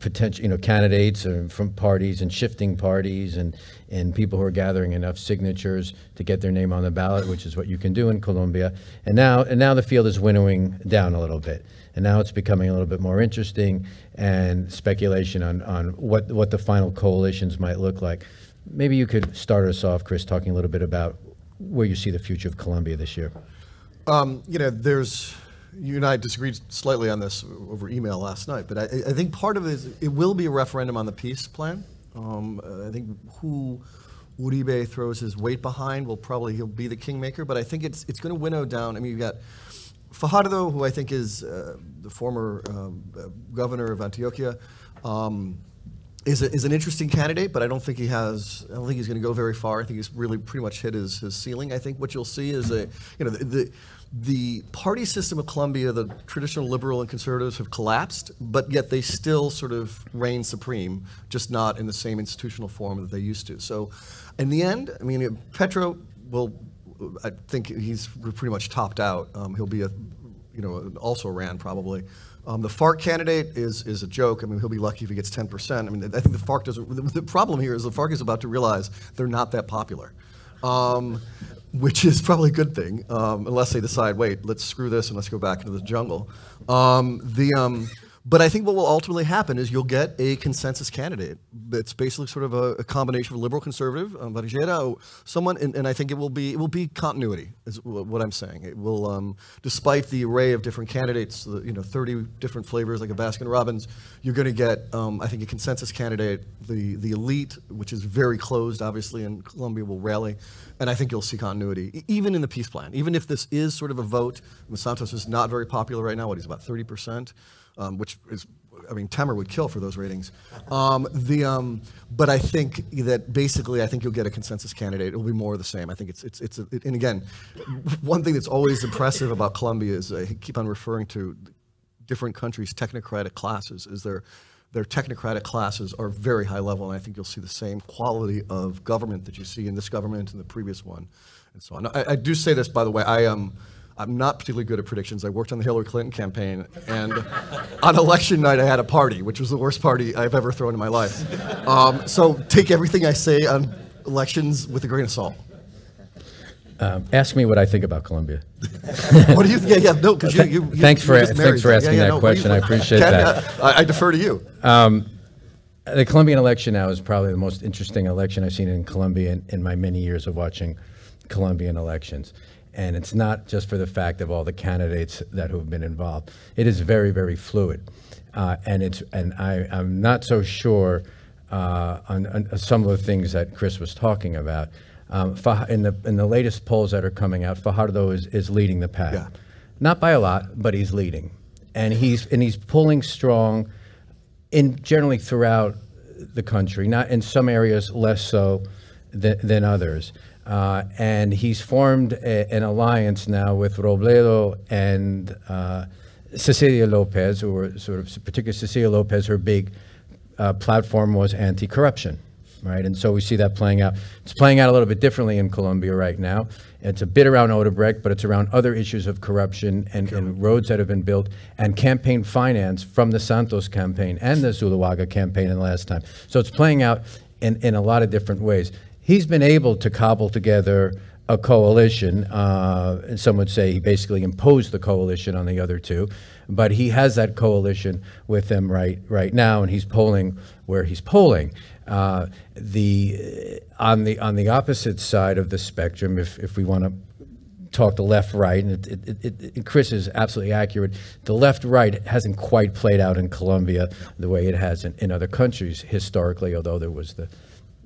potential, you know, candidates uh, from parties and shifting parties and, and people who are gathering enough signatures to get their name on the ballot, which is what you can do in Colombia. And now, and now the field is winnowing down a little bit. And now it's becoming a little bit more interesting and speculation on, on what, what the final coalitions might look like. Maybe you could start us off, Chris, talking a little bit about where you see the future of Colombia this year. Um, you know, there's you and I disagreed slightly on this over email last night, but I, I think part of it is it will be a referendum on the peace plan. Um, I think who Uribe throws his weight behind will probably he'll be the kingmaker, but I think it's it's going to winnow down. I mean, you've got Fajardo, who I think is uh, the former um, uh, governor of Antioquia. Um, is, a, is an interesting candidate, but I don't think he has. I don't think he's going to go very far. I think he's really pretty much hit his, his ceiling. I think what you'll see is a, you know, the, the the party system of Colombia, the traditional liberal and conservatives have collapsed, but yet they still sort of reign supreme, just not in the same institutional form that they used to. So, in the end, I mean, Petro will. I think he's pretty much topped out. Um, he'll be a, you know, also ran probably. Um, the FARC candidate is, is a joke. I mean, he'll be lucky if he gets 10%. I mean, I think the FARC doesn't, the, the problem here is the FARC is about to realize they're not that popular, um, which is probably a good thing, um, unless they decide, wait, let's screw this and let's go back into the jungle. Um, the, um, but I think what will ultimately happen is you'll get a consensus candidate. It's basically sort of a, a combination of liberal conservative, um, someone, and, and I think it will be it will be continuity. Is what I'm saying. It will, um, despite the array of different candidates, you know, 30 different flavors like a Baskin Robbins, you're going to get, um, I think, a consensus candidate. The the elite, which is very closed, obviously, in Colombia, will rally, and I think you'll see continuity, even in the peace plan. Even if this is sort of a vote, Santos is not very popular right now. What he's about 30 percent um, which is, I mean, Temer would kill for those ratings. Um, the, um, but I think that basically, I think you'll get a consensus candidate. It'll be more of the same. I think it's, it's, it's a, and again, one thing that's always impressive about Colombia is I keep on referring to different countries' technocratic classes. Is their their technocratic classes are very high level, and I think you'll see the same quality of government that you see in this government and the previous one, and so on. I, I do say this, by the way. I Um, I'm not particularly good at predictions. I worked on the Hillary Clinton campaign, and [laughs] on election night, I had a party, which was the worst party I've ever thrown in my life. Um, so take everything I say on elections with a grain of salt. Um, Ask me what I think about Colombia. [laughs] What do you? Think? Yeah, yeah, no, because you, you, you. Thanks for- thanks for asking yeah, yeah, that no, question. I appreciate Ken, that. uh, I, I defer to you. the Colombian election now is probably the most interesting election I've seen in Colombia in, in my many years of watching Colombian elections. And it's not just for the fact of all the candidates that have been involved. It is very, very fluid. Uh, and it's and I, I'm not so sure uh, on, on some of the things that Chris was talking about. Um, in the in the latest polls that are coming out, Fajardo is, is leading the pack, Yeah. not by a lot, but he's leading, and he's and he's pulling strong in generally throughout the country, not in some areas less so than, than others. Uh, and he's formed a, an alliance now with Robledo and uh, Cecilia Lopez, who were sort of, particularly Cecilia Lopez, her big uh, platform was anti-corruption, right? And so we see that playing out. It's playing out a little bit differently in Colombia right now. It's a bit around Odebrecht, but it's around other issues of corruption and, and roads that have been built and campaign finance from the Santos campaign and the Zuluaga campaign in the last time. So it's playing out in, in a lot of different ways. He's been able to cobble together a coalition. Uh, and some would say he basically imposed the coalition on the other two, but he has that coalition with them right right now, and he's polling where he's polling. Uh, the on the on the opposite side of the spectrum, if if we want to talk the left right, and it, it, it, it, Chris is absolutely accurate. The left right hasn't quite played out in Colombia the way it has in, in other countries historically, although there was the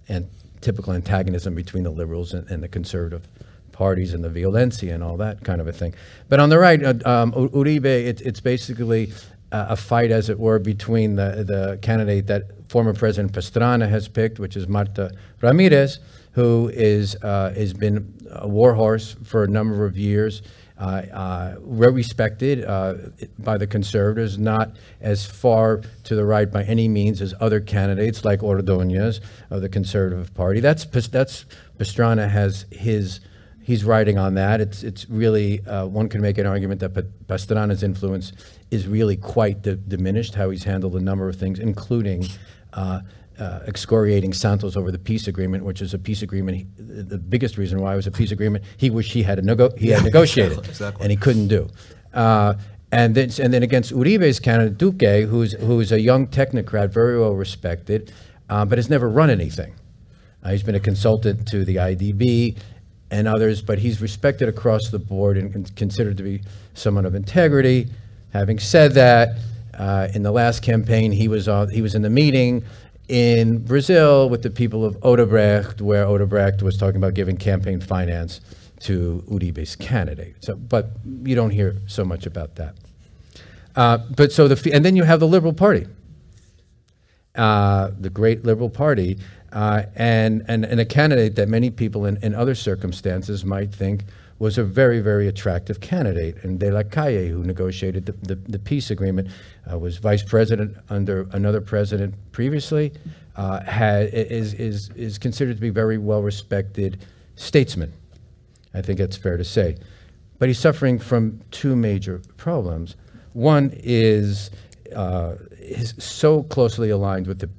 and typical antagonism between the liberals and, and the conservative parties and the violencia and all that kind of a thing. But on the right, uh, um, Uribe, it, it's basically a, a fight, as it were, between the, the candidate that former President Pastrana has picked, which is Marta Ramirez, who is uh, has been a war horse for a number of years, uh, uh, well respected uh, by the conservatives, not as far to the right by any means as other candidates like Ordóñez of the Conservative Party. That's that's Pastrana has his. He's writing on that. It's it's really uh, one can make an argument that Pastrana's influence is really quite di- diminished. How he's handled a number of things, including uh, uh, excoriating Santos over the peace agreement, which is a peace agreement. He, the biggest reason why it was a peace agreement, he wished he had a nego- he had [laughs] negotiated, exactly, exactly. and he couldn't do. Uh, and then and then against Uribe's candidate Duque, who's who's a young technocrat, very well respected, uh, but has never run anything. Uh, he's been a consultant to the IDB and others, but he's respected across the board and con- considered to be someone of integrity. Having said that, uh, in the last campaign, he was on, he was in the meeting in Brazil with the people of Odebrecht, where Odebrecht was talking about giving campaign finance to Uribe's candidate. So, but you don't hear so much about that. Uh, but so the and then you have the Liberal Party uh, the great Liberal Party, uh, and, and, and a candidate that many people in, in other circumstances might think was a very, very attractive candidate. And De La Calle, who negotiated the, the, the peace agreement, uh, was vice president under another president previously, uh, had, is, is, is considered to be very well respected statesman. I think that's fair to say. But he's suffering from two major problems. One is uh, is so closely aligned with the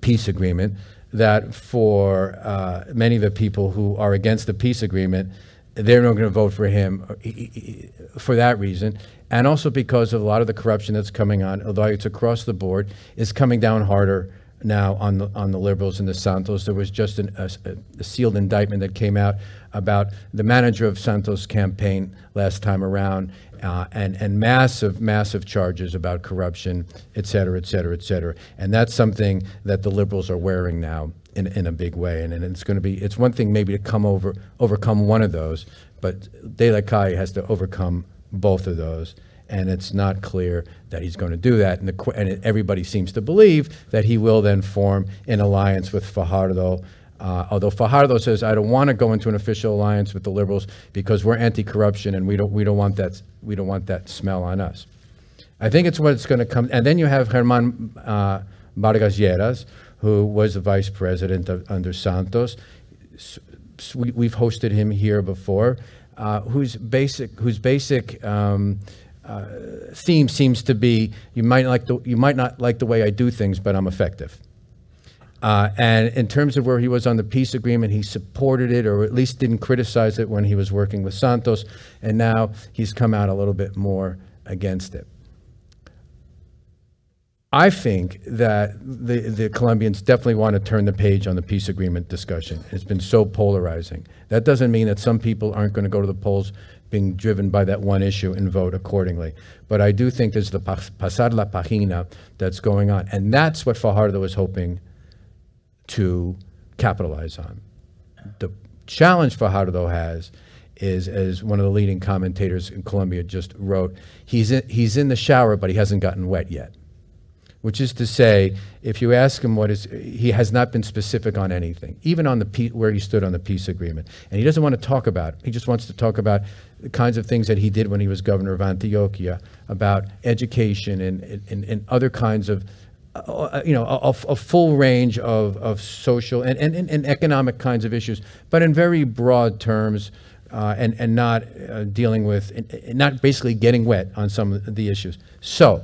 peace agreement that for uh, many of the people who are against the peace agreement, they're not going to vote for him uh, for that reason, and also because of a lot of the corruption that's coming on, although it's across the board, is coming down harder now on the on the liberals and the Santos. There was just an, a, a sealed indictment that came out about the manager of Santos' campaign last time around, uh, and and massive massive charges about corruption, et cetera, et cetera, et cetera. And that's something that the liberals are wearing now in in a big way. And, and it's going to be it's one thing maybe to come over overcome one of those, but De La Calle has to overcome both of those and it's not clear that he's going to do that. And, the, and everybody seems to believe that he will then form an alliance with Fajardo. Uh, although Fajardo says, "I don't want to go into an official alliance with the liberals because we're anti-corruption and we don't we don't want that we don't want that smell on us." I think it's what it's going to come. And then you have Germán uh, Vargas Lleras, who was the vice president of, under Santos. S- s- we, we've hosted him here before. Uh, whose basic whose basic um, uh, theme seems to be you might like the, you might not like the way I do things, but I'm effective. Uh, and in terms of where he was on the peace agreement, he supported it, or at least didn't criticize it when he was working with Santos. And now he's come out a little bit more against it. I think that the, the Colombians definitely want to turn the page on the peace agreement discussion. It's been so polarizing. That doesn't mean that some people aren't going to go to the polls being driven by that one issue and vote accordingly. But I do think there's the pasar la página that's going on. And that's what Fajardo was hoping to capitalize on. The challenge Fajardo has is, as one of the leading commentators in Colombia just wrote, he's in, he's in the shower, but he hasn't gotten wet yet which is to say, if you ask him what is, he has not been specific on anything, even on the where he stood on the peace agreement, and he doesn't want to talk about. It. He just wants to talk about the kinds of things that he did when he was governor of Antioquia, about education and and, and other kinds of. Uh, you know, a, a, full range of, of social and, and, and economic kinds of issues, but in very broad terms, uh, and, and not uh, dealing with, not basically getting wet on some of the issues. So,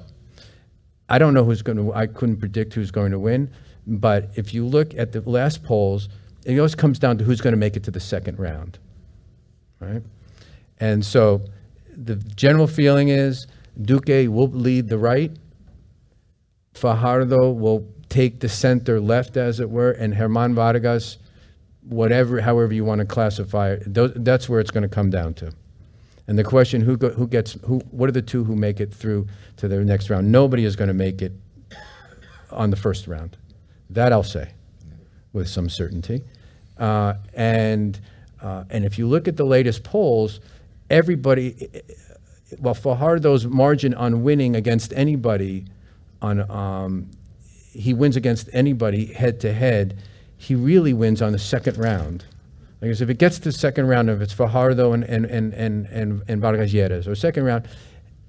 I don't know who's going to, I couldn't predict who's going to win, but if you look at the last polls, it always comes down to who's going to make it to the second round, right? And so the general feeling is Duque will lead the right, Fajardo will take the center left, as it were, and Germán Vargas, whatever, however you want to classify it, that's where it's going to come down to. And the question, who, go, who gets, who, what are the two who make it through to the next round? Nobody is going to make it on the first round. That I'll say with some certainty. Uh, and, uh, and if you look at the latest polls, everybody, well, Fajardo's margin on winning against anybody, on, um, he wins against anybody head to head, he really wins on the second round. Because if it gets to the second round, if it's Fajardo and, and, and, and, and, and Vargas Lleras, or second round,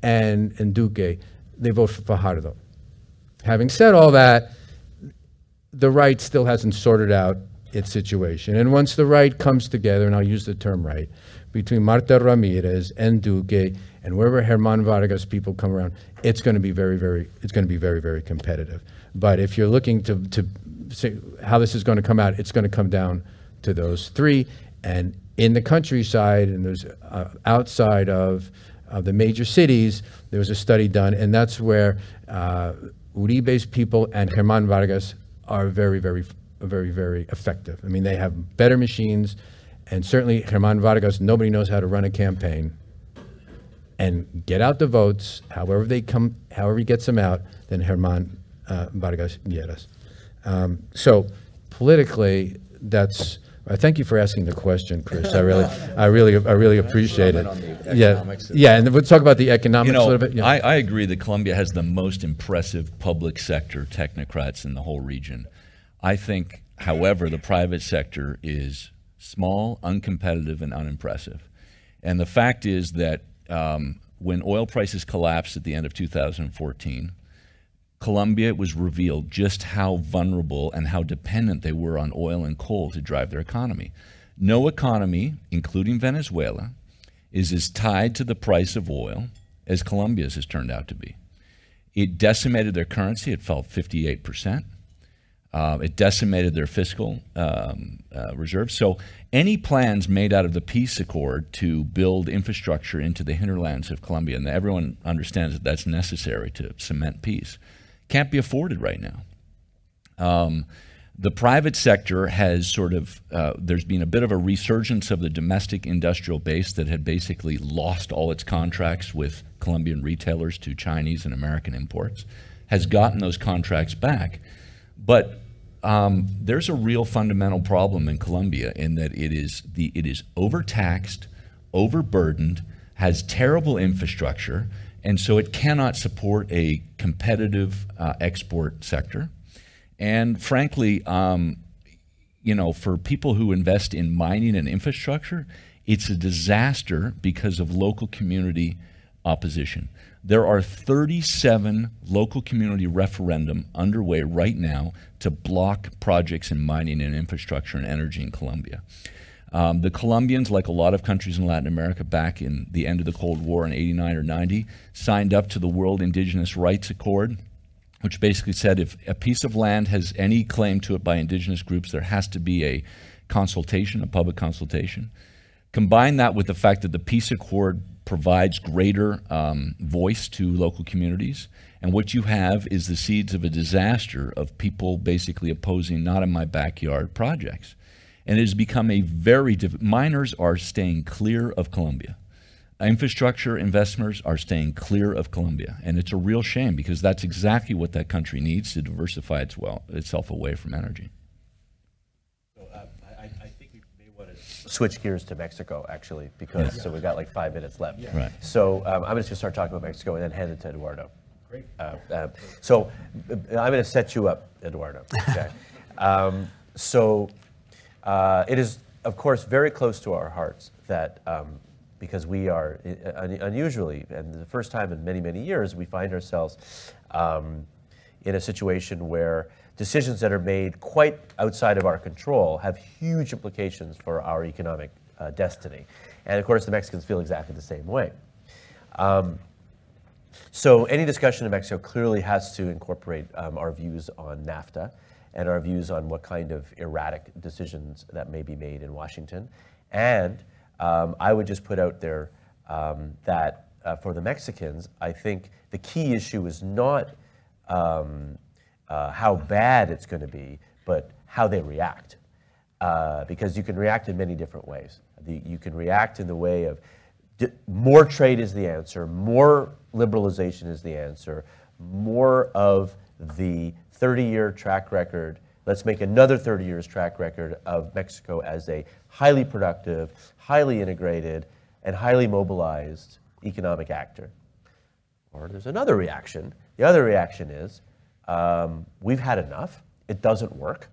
and, and Duque, they vote for Fajardo. Having said all that, the right still hasn't sorted out its situation. And once the right comes together, and I'll use the term right, between Marta Ramirez and Duque, and wherever Germán Vargas people come around, it's going to be very, very, it's going to be very, very competitive. But if you're looking to, to say how this is going to come out, it's going to come down to those three. And in the countryside and there's uh, outside of, of the major cities, there was a study done, and that's where uh, Uribe's people and Germán Vargas are very, very, very, very effective. I mean, they have better machines, and certainly Germán Vargas, nobody knows how to run a campaign and get out the votes, however they come, however he gets them out, than Germán uh, Vargas Lleras. Um, so politically, that's thank you for asking the question, Chris. I really, I really, I really appreciate it. Yeah, yeah, and we'll talk about the economics you know, a little bit. Yeah. I, I agree that Colombia has the most impressive public sector technocrats in the whole region. I think, however, the private sector is small, uncompetitive, and unimpressive. And the fact is that um, when oil prices collapsed at the end of 2014, Colombia, it was revealed just how vulnerable and how dependent they were on oil and coal to drive their economy. No economy, including Venezuela, is as tied to the price of oil as Colombia's has turned out to be. It decimated their currency, it fell 58%. Uh, it decimated their fiscal um, uh, reserves. So, any plans made out of the peace accord to build infrastructure into the hinterlands of Colombia, and everyone understands that that's necessary to cement peace, can't be afforded right now. Um, the private sector has sort of, uh, there's been a bit of a resurgence of the domestic industrial base that had basically lost all its contracts with Colombian retailers to Chinese and American imports, has gotten those contracts back. But um, there's a real fundamental problem in Colombia in that it is, the, it is overtaxed, overburdened, has terrible infrastructure, and so it cannot support a competitive uh, export sector. And frankly, um, you know, for people who invest in mining and infrastructure, it's a disaster because of local community opposition. There are 37 local community referendum underway right now to block projects in mining and infrastructure and energy in Colombia. Um, the Colombians, like a lot of countries in Latin America back in the end of the Cold War in 89 or 90, signed up to the World Indigenous Rights Accord, which basically said if a piece of land has any claim to it by indigenous groups, there has to be a consultation, a public consultation. Combine that with the fact that the peace accord provides greater um, voice to local communities. And what you have is the seeds of a disaster of people basically opposing not in my backyard projects. And it has become a very, diff- miners are staying clear of Colombia. Infrastructure investors are staying clear of Colombia. And it's a real shame because that's exactly what that country needs to diversify its well, itself away from energy. So, uh, I, I think we may want to switch gears to Mexico, actually, because Yeah. so we've got like five minutes left. Right. So um, I'm just going to start talking about Mexico and then hand it to Eduardo. Great. Uh, uh, so I'm going to set you up, Eduardo. Okay. [laughs] um, so uh, it is, of course, very close to our hearts that um, because we are uh, un- unusually, and the first time in many, many years, we find ourselves um, in a situation where decisions that are made quite outside of our control have huge implications for our economic uh, destiny. And of course, the Mexicans feel exactly the same way. Um, so any discussion in Mexico clearly has to incorporate um, our views on NAFTA and our views on what kind of erratic decisions that may be made in Washington. And um, I would just put out there um, that uh, for the Mexicans, I think the key issue is not um, uh, how bad it's going to be, but how they react. Uh, because you can react in many different ways. The, you can react in the way of more trade is the answer, more liberalization is the answer, more of the 30 year track record. Let's make another 30 years track record of Mexico as a highly productive, highly integrated, and highly mobilized economic actor. Or there's another reaction. The other reaction is um, we've had enough, it doesn't work.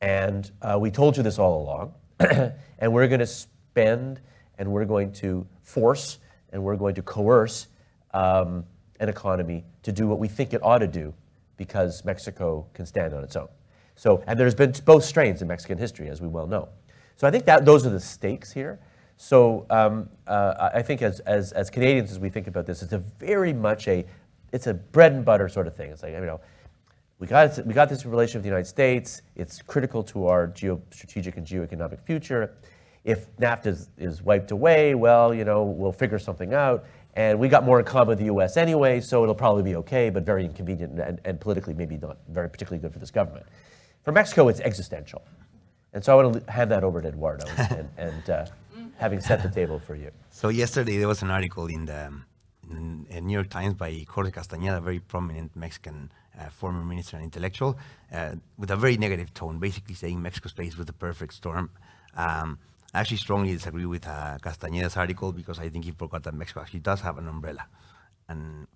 And uh, we told you this all along. [clears throat] and we're going to spend and we're going to force and we're going to coerce um, an economy to do what we think it ought to do because Mexico can stand on its own. So, and there's been both strains in Mexican history, as we well know. So I think that those are the stakes here. So um, uh, I think as, as, as Canadians, as we think about this, it's a very much a, it's a bread and butter sort of thing. It's like, you know, we got, we got this relation with the United States. It's critical to our geostrategic and geoeconomic future. If NAFTA is, is wiped away, well, you know, we'll figure something out. And we got more in common with the US anyway, so it'll probably be okay, but very inconvenient and, and politically maybe not very particularly good for this government. For Mexico, it's existential. And so I want to hand that over to Eduardo and, [laughs] and uh, having set the table for you. So yesterday there was an article in the in, in New York Times by Jorge Castañeda, a very prominent Mexican uh, former minister and intellectual, uh, with a very negative tone, basically saying Mexico's faced with the perfect storm. Um, I actually strongly disagree with uh, Castañeda's article because I think he forgot that Mexico actually does have an umbrella. And,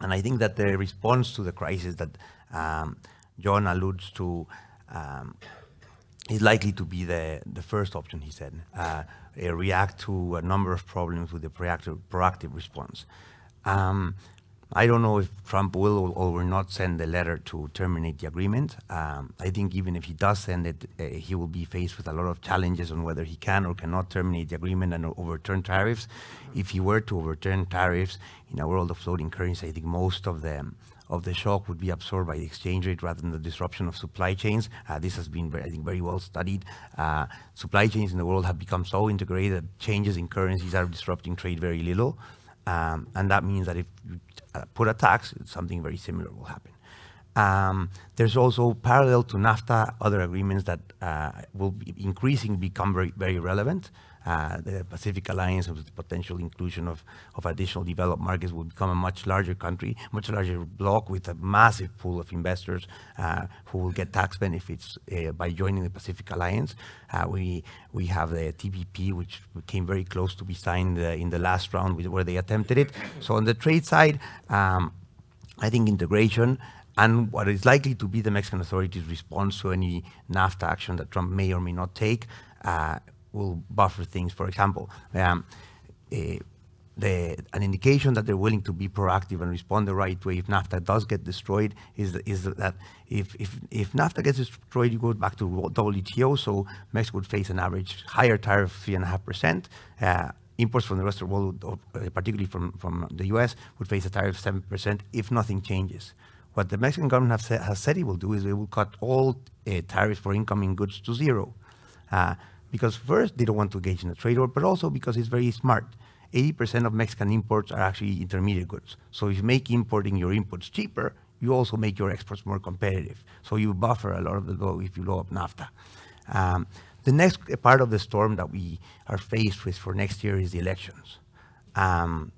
and I think that the response to the crisis that um, John alludes to um, is likely to be the, the first option, he said, uh, react to a number of problems with a proactive, proactive response. Um, I don't know if Trump will or will not send the letter to terminate the agreement. Um, I think even if he does send it, uh, he will be faced with a lot of challenges on whether he can or cannot terminate the agreement and overturn tariffs. If he were to overturn tariffs in a world of floating currency, I think most of them of the shock would be absorbed by the exchange rate rather than the disruption of supply chains. Uh, this has been, very, I think, very well studied. Uh, supply chains in the world have become so integrated that changes in currencies are disrupting trade very little. Um, and that means that if you uh, put a tax, something very similar will happen. Um, there's also parallel to NAFTA, other agreements that uh, will be increasing become very, very relevant. Uh, the Pacific Alliance with the potential inclusion of, of additional developed markets will become a much larger country, much larger bloc with a massive pool of investors uh, who will get tax benefits uh, by joining the Pacific Alliance. Uh, we, we have the TPP, which came very close to be signed uh, in the last round where they attempted it. So on the trade side, um, I think integration and what is likely to be the Mexican authorities' response to any NAFTA action that Trump may or may not take uh, will buffer things. For example, um, uh, the, an indication that they're willing to be proactive and respond the right way if NAFTA does get destroyed is, is that if, if, if NAFTA gets destroyed, you go back to WTO, so Mexico would face an average higher tariff, of 3.5%. Uh, imports from the rest of the world, uh, particularly from, from the US, would face a tariff of 7% if nothing changes. What the Mexican government said, has said it will do is it will cut all uh, tariffs for incoming goods to zero. Because first, they don't want to engage in a trade war, but also because it's very smart. 80% of Mexican imports are actually intermediate goods. So if you make importing your inputs cheaper, you also make your exports more competitive. So you buffer a lot of the blow if you blow up NAFTA. Um, the next part of the storm that we are faced with for next year is the elections. Um,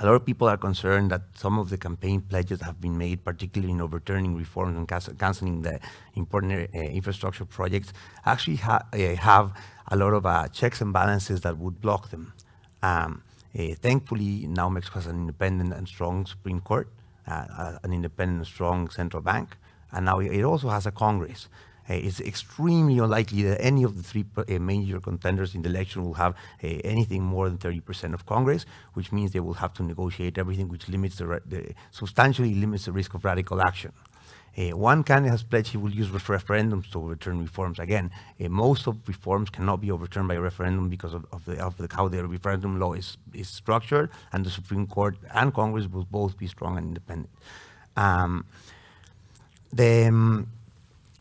a lot of people are concerned that some of the campaign pledges have been made, particularly in overturning reforms and canceling the important uh, infrastructure projects, actually ha uh, have a lot of uh, checks and balances that would block them. Um, uh, thankfully, now Mexico has an independent and strong Supreme Court, uh, uh, an independent and strong central bank, and now it also has a Congress. Uh, it's extremely unlikely that any of the three uh, major contenders in the election will have uh, anything more than 30% of Congress, which means they will have to negotiate everything which limits the, the substantially limits the risk of radical action. Uh, one candidate has pledged he will use referendums to overturn reforms. Again, uh, most of reforms cannot be overturned by a referendum because of, of, the, of the, how the referendum law is, is structured, and the Supreme Court and Congress will both be strong and independent. Um, the, um,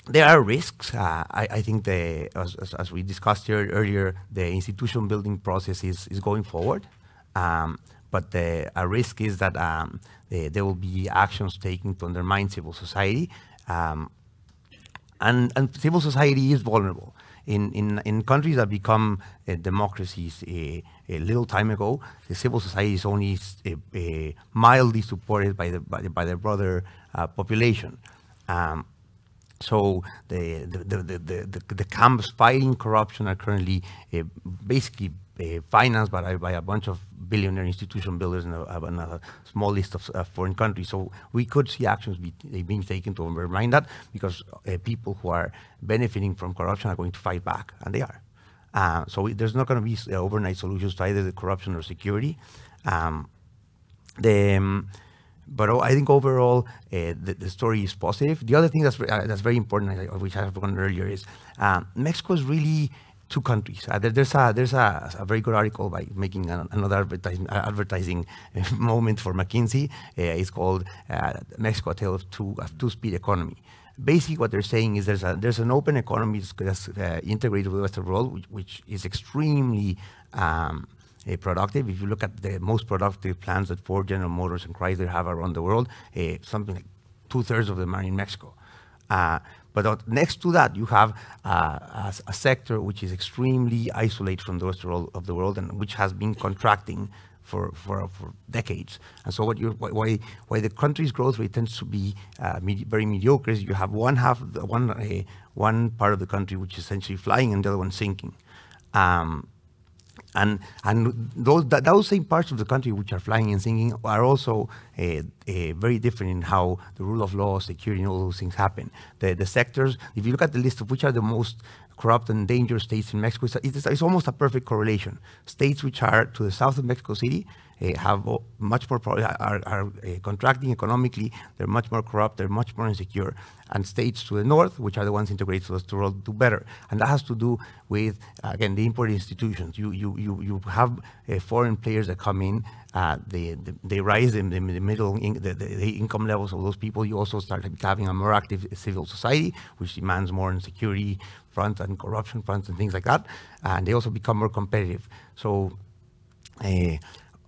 there are risks. Uh, I, I, think the, as, as, as, we discussed here earlier, the institution building process is, is going forward. Um, but the a risk is that um, the, there will be actions taken to undermine civil society. Um, and, and, civil society is vulnerable. In, in, in countries that become uh, democracies a, a, little time ago, the civil society is only uh, mildly supported by the, by the, by the broader uh, population. So the, the, the, the, the, camps fighting corruption are currently uh, basically uh, financed by, by a bunch of billionaire institution builders and a, and a small list of uh, foreign countries. So we could see actions be, being taken to undermine that because uh, people who are benefiting from corruption are going to fight back, and they are. Uh, so we, there's not going to be uh, overnight solutions to either the corruption or security. Um, the, um, but I think overall, uh, the, the, story is positive. The other thing that's, uh, that's very important, which I have earlier, is uh, Mexico is really two countries. Uh, there, there's a there's a, a, very good article by making an, another advertising, advertising [laughs] moment for McKinsey. Uh, it's called uh, Mexico: A Tale of Two Two-Speed Economy. Basically, what they're saying is there's a there's an open economy that's uh, integrated with the Western world, which, which is extremely um, uh, productive. If you look at the most productive plants that Ford, General Motors, and Chrysler have around the world, uh, something like two thirds of them are in Mexico. Uh, but next to that, you have uh, a, a, sector which is extremely isolated from the rest of the world and which has been contracting for, for, for decades. And so what you why, why the country's growth rate tends to be uh, very mediocre is you have one half, one, uh, one part of the country which is essentially flying and the other one sinking. Um, and and those those same parts of the country which are flying and singing are also uh, uh, very different in how the rule of law, security, and all those things happen. The the sectors, if you look at the list of which are the most corrupt and dangerous states in Mexico, it's, it's almost a perfect correlation. States which are to the south of Mexico City have much more are, are uh, contracting economically. They're much more corrupt. They're much more insecure. And states to the north, which are the ones integrated to the world, do better. And that has to do with again the import institutions. You you you you have uh, foreign players that come in. Uh, they, they, they rise in the, middle in, the, the, income levels of those people. You also start having a more active civil society, which demands more on security front and corruption front and things like that. And they also become more competitive. So. Uh,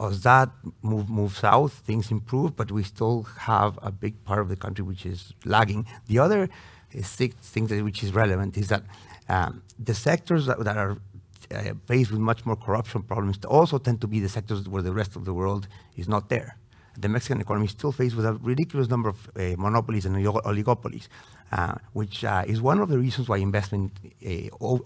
as that move, move south, things improve, but we still have a big part of the country which is lagging. The other thing that, which is relevant is that um, the sectors that, that are uh, faced with much more corruption problems also tend to be the sectors where the rest of the world is not there the Mexican economy is still faced with a ridiculous number of uh, monopolies and oligopolies, uh, which uh, is one of the reasons why investment uh,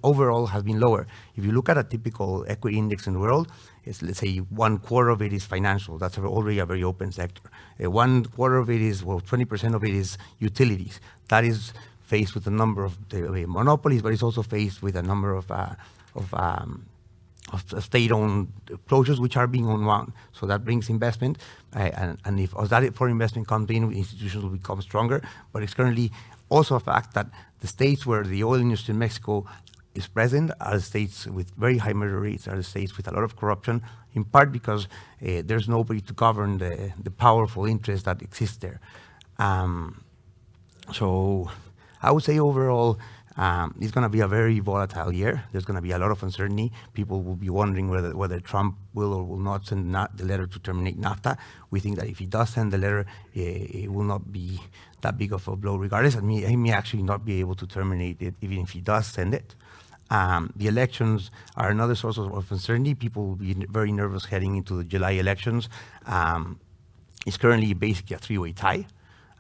overall has been lower. If you look at a typical equity index in the world, it's, let's say one quarter of it is financial. That's already a very open sector. Uh, one quarter of it is, well, 20% of it is utilities. That is faced with a number of monopolies, but it's also faced with a number of, uh, of um, of state-owned closures which are being unwound. So that brings investment, uh, and, and, if as that foreign investment comes in, institutions will become stronger. But it's currently also a fact that the states where the oil industry in Mexico is present are states with very high murder rates, are states with a lot of corruption, in part because uh, there's nobody to govern the, the powerful interests that exist there. Um, so I would say overall, Um, it's going to be a very volatile year. There's going to be a lot of uncertainty. People will be wondering whether, whether Trump will or will not send not the letter to terminate NAFTA. We think that if he does send the letter, it, it will not be that big of a blow, regardless. He may actually not be able to terminate it, even if he does send it. Um, the elections are another source of, uncertainty. People will be very nervous heading into the July elections. Um, it's currently basically a three-way tie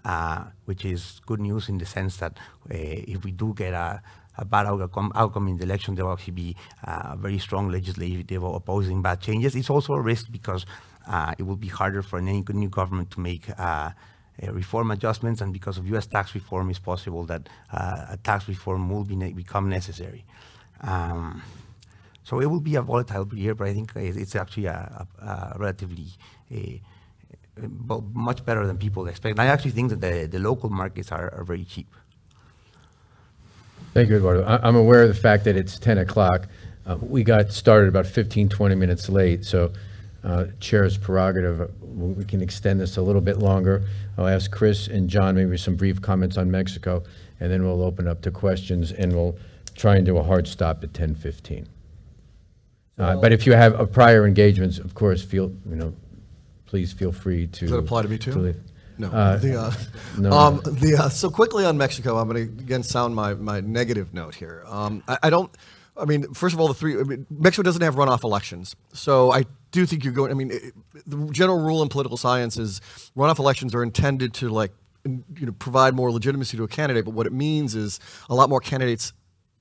uh, which is good news in the sense that uh, if we do get a, a bad outcome, outcome, in the election, there will actually be uh, very strong legislative opposing bad changes. It's also a risk because uh, it will be harder for any new government to make uh, reform adjustments, and because of U.S. tax reform, it's possible that uh, a tax reform will be ne become necessary. Um, so it will be a volatile year, but I think it's actually a, a, a relatively much better than people expect. I actually think that the, the local markets are, are very cheap. Thank you, Eduardo. I, am aware of the fact that it's 10 o'clock. Uh, we got started about 15, 20 minutes late, so uh, Chair's prerogative, we can extend this a little bit longer. I'll ask Chris and John maybe some brief comments on Mexico, and then we'll open up to questions, and we'll try and do a hard stop at 10:15. Uh, but if you have a prior engagements, of course, feel you know please feel free to. Does that apply to me too? To no. Uh, the, uh, [laughs] no. Um, the, uh, so quickly on Mexico, I'm going to again sound my, my negative note here. Um, I, I, don't. I mean, first of all, the three. I mean, Mexico doesn't have runoff elections, so I do think you're going. I mean, it, the general rule in political science is runoff elections are intended to like you know provide more legitimacy to a candidate, but what it means is a lot more candidates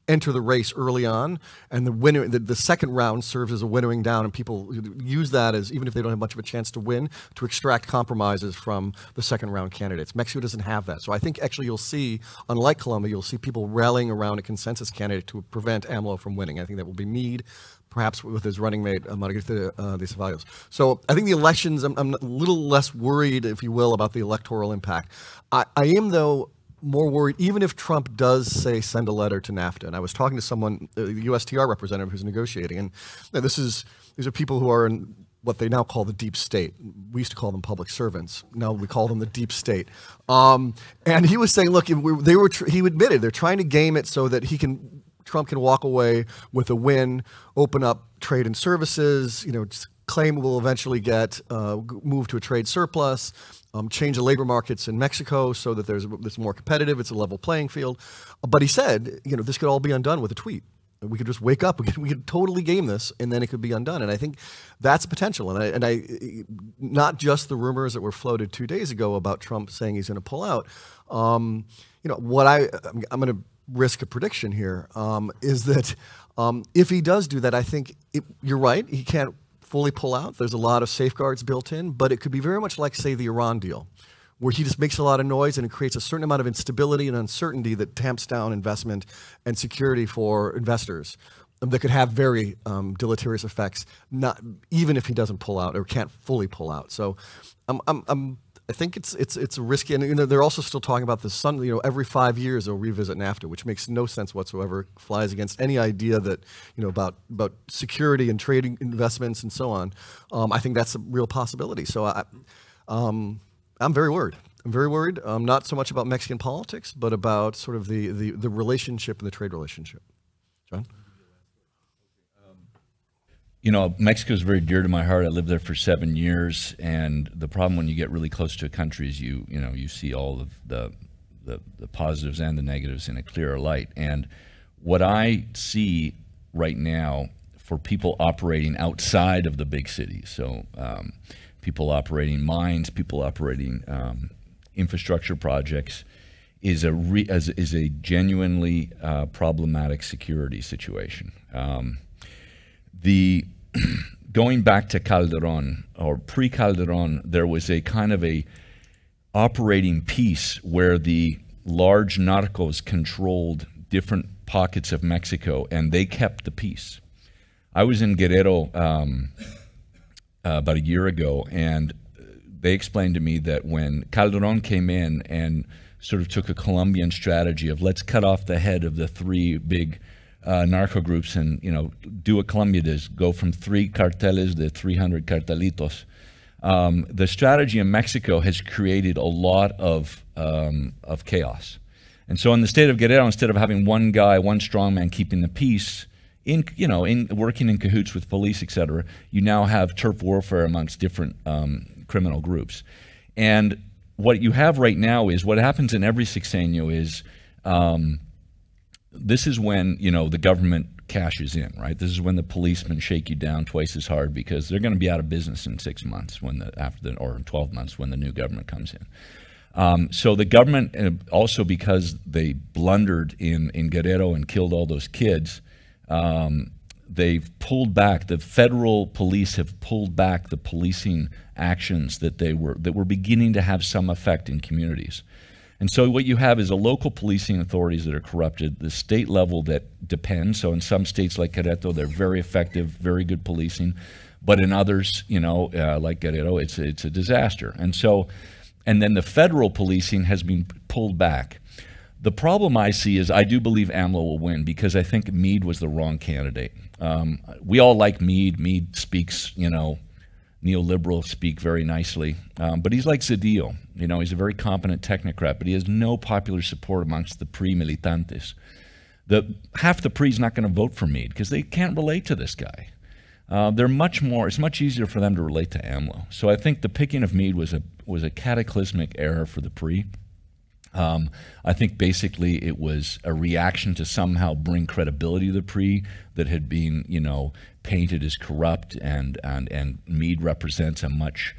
enter the race early on, and the winner, the, the, second round serves as a winnowing down, and people use that as even if they don't have much of a chance to win, to extract compromises from the second round candidates. Mexico doesn't have that, so I think actually you'll see, unlike Colombia, you'll see people rallying around a consensus candidate to prevent AMLO from winning. I think that will be Meade. Perhaps with his running mate, uh, Margarita uh, de Ceballos. So I think the elections, I'm, I'm, a little less worried, if you will, about the electoral impact. I, I am, though, more worried, even if Trump does say send a letter to NAFTA. And I was talking to someone, a USTR representative who's negotiating, and this is these are people who are in what they now call the deep state. We used to call them public servants. Now we call them the deep state. Um, and he was saying, look, they were. he admitted they're trying to game it so that he can. Trump can walk away with a win, open up trade and services, you know, claim we'll eventually get uh, moved to a trade surplus, um, change the labor markets in Mexico so that there's it's more competitive, it's a level playing field. But he said, you know, this could all be undone with a tweet. We could just wake up, [laughs] we could, we could totally game this, and then it could be undone. And I think that's potential. And I, and I, not just the rumors that were floated two days ago about Trump saying he's going to pull out. Um, you know, what I, I'm going to risk a prediction here um, is that um, if he does do that, I think it, you're right. He can't fully pull out. There's a lot of safeguards built in, but it could be very much like, say, the Iran deal, where he just makes a lot of noise and it creates a certain amount of instability and uncertainty that tamps down investment and security for investors um, that could have very um, deleterious effects, not even if he doesn't pull out or can't fully pull out. So I'm, I'm, I'm I think it's it's it's risky, and you know, they're also still talking about the sun. You know, every five years they'll revisit NAFTA, which makes no sense whatsoever. Flies against any idea that you know about about security and trading investments and so on. Um, I think that's a real possibility. So I, um, I'm very worried. I'm very worried. Um, not so much about Mexican politics, but about sort of the the, the relationship and the trade relationship. John you know, Mexico is very dear to my heart. I lived there for seven years, and the problem when you get really close to a country is you, you know, you see all of the, the, the positives and the negatives in a clearer light. And what I see right now for people operating outside of the big cities, so um, people operating mines, people operating um, infrastructure projects, is a re, as, is a genuinely uh, problematic security situation. Um, the [clears throat] going back to Calderon or pre-Calderon, there was a kind of a operating piece where the large narcos controlled different pockets of Mexico, and they kept the peace. I was in Guerrero um, uh, about a year ago, and they explained to me that when Calderon came in and sort of took a Colombian strategy of let's cut off the head of the three big uh, narco groups and you know do what Colombia does, go from three carteles to 300 cartelitos. Um, the strategy in Mexico has created a lot of um, of chaos, And so in the state of Guerrero, instead of having one guy, one strongman keeping the peace, in you know, in working in cahoots with police, et cetera, you now have turf warfare amongst different um, criminal groups. And what you have right now is what happens in every sexenio is um, this is when you know the government cashes in, right? This is when the policemen shake you down twice as hard because they're going to be out of business in six months when the after the or twelve months when the new government comes in. Um, so the government, uh, also because they blundered in in Guerrero and killed all those kids, um, they've pulled back. The federal police have pulled back the policing actions that they were that were beginning to have some effect in communities. And so what you have is a local policing authorities that are corrupted, the state level that depends. So in some states like Querétaro, they're very effective, very good policing, but in others, you know, uh, like Guerrero, it's it's a disaster. And so, and then the federal policing has been pulled back. The problem I see is I do believe AMLO will win because I think Meade was the wrong candidate. Um, we all like Meade. Meade speaks, you know, neoliberal speak very nicely. Um, but he's like Zedillo. You know, he's a very competent technocrat, but he has no popular support amongst the PRI militantes. The, half the PRI is not going to vote for Meade because they can't relate to this guy. Uh, they're much more, it's much easier for them to relate to AMLO. So I think the picking of Meade was a, was a cataclysmic error for the PRI. Um, I think basically it was a reaction to somehow bring credibility to the PRI that had been, you know, painted as corrupt, and and and Meade represents a much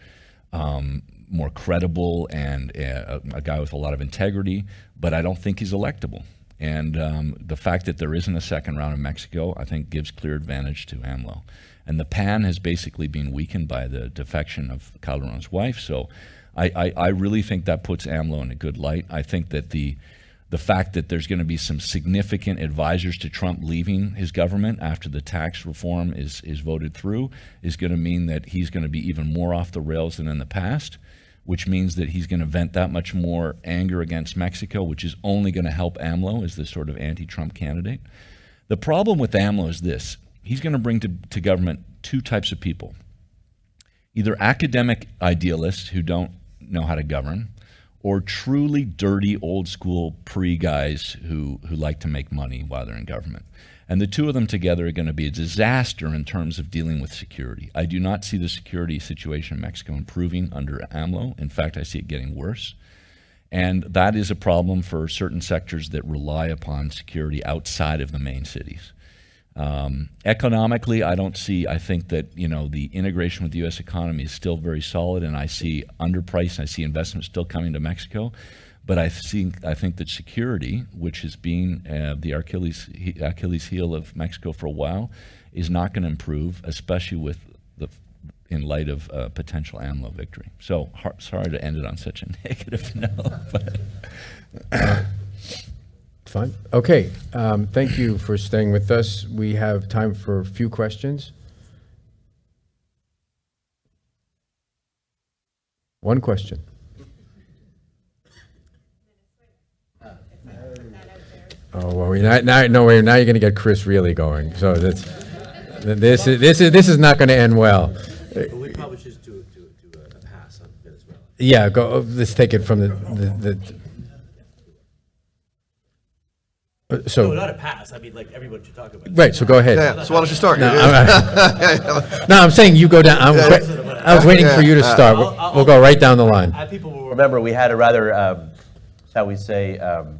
um, more credible and a, a, guy with a lot of integrity. But I don't think he's electable. And um, the fact that there isn't a second round in Mexico, I think, gives clear advantage to AMLO. And the PAN has basically been weakened by the defection of Calderon's wife. So I, I, I really think that puts AMLO in a good light. I think that the the fact that there's going to be some significant advisors to Trump leaving his government after the tax reform is, is voted through is going to mean that he's going to be even more off the rails than in the past, which means that he's going to vent that much more anger against Mexico, which is only going to help AMLO as this sort of anti Trump candidate. The problem with AMLO is this he's going to bring to, to government two types of people either academic idealists who don't know how to govern, or truly dirty old school PRI guys who, who like to make money while they're in government. And the two of them together are going to be a disaster in terms of dealing with security. I do not see the security situation in Mexico improving under AMLO. In fact, I see it getting worse. And that is a problem for certain sectors that rely upon security outside of the main cities. Um, economically, I don't see. I think that you know the integration with the U.S. economy is still very solid, and I see underpriced. I see investment still coming to Mexico, but I think I think that security, which has been uh, the Achilles Achilles heel of Mexico for a while, is not going to improve, especially with the in light of uh, potential AMLO victory. So sorry to end it on such a [laughs] negative note, but. [coughs] [coughs] Fine. Okay. Um, thank you for staying with us. We have time for a few questions. One question. Oh well, we now, now no way. Now you're going to get Chris really going. So that's this is this is this is not going to end well. We probably should do, do, do a pass on Venezuela. Yeah, go. Let's take it from the the, the uh, So. No, not a pass. I mean, like, everyone should talk about it. Right, so go ahead. Yeah, so why don't you start? No, I'm, [laughs] no, I'm saying you go down. I'm, I was waiting for you to start. We'll, we'll go right down the line. people will remember we had a rather, um, shall we say, um,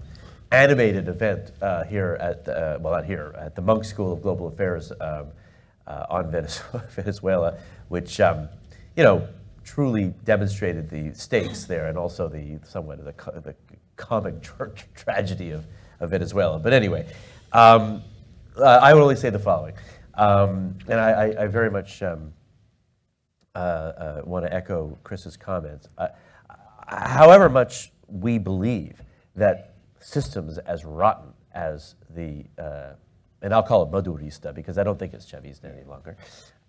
animated event uh, here at, uh, well, not here, at the Munk School of Global Affairs um, uh, on [laughs] Venezuela, which, um, you know, truly demonstrated the stakes there and also the somewhat of the, the comic [laughs] tra tragedy of of Venezuela. But anyway, um, uh, I would only say the following, um, and I, I, I, very much um, uh, uh, want to echo Chris's comments. Uh, however much we believe that systems as rotten as the, uh, and I'll call it Madurista because I don't think it's Chavista any longer,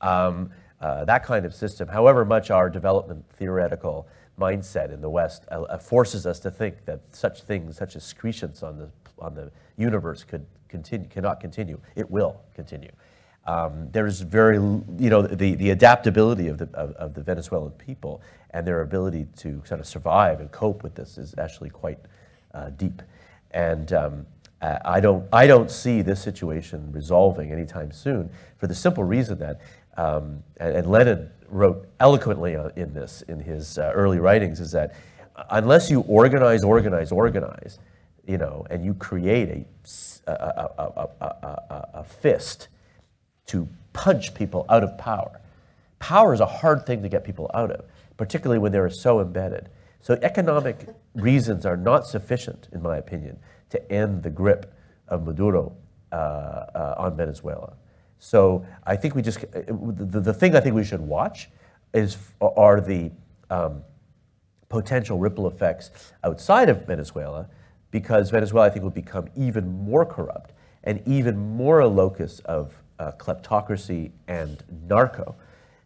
um, uh, that kind of system, however much our development theoretical mindset in the West forces us to think that such things, such as excrescence on the on the universe could continue, cannot continue. It will continue. Um, there's very, you know, the, the adaptability of the, of, of, the Venezuelan people and their ability to sort of survive and cope with this is actually quite uh, deep. And um, uh, I, don't, I don't see this situation resolving anytime soon for the simple reason that, um, and, and, Lenin wrote eloquently in this in his uh, early writings, is that unless you organize, organize, organize, you know, and you create a, a, a, a, a fist to punch people out of power, power is a hard thing to get people out of, particularly when they're so embedded. So economic [laughs] reasons are not sufficient, in my opinion, to end the grip of Maduro uh, uh, on Venezuela. So I think we just, uh, the, the thing I think we should watch is, are the um, potential ripple effects outside of Venezuela, because Venezuela, I think, will become even more corrupt and even more a locus of uh, kleptocracy and narco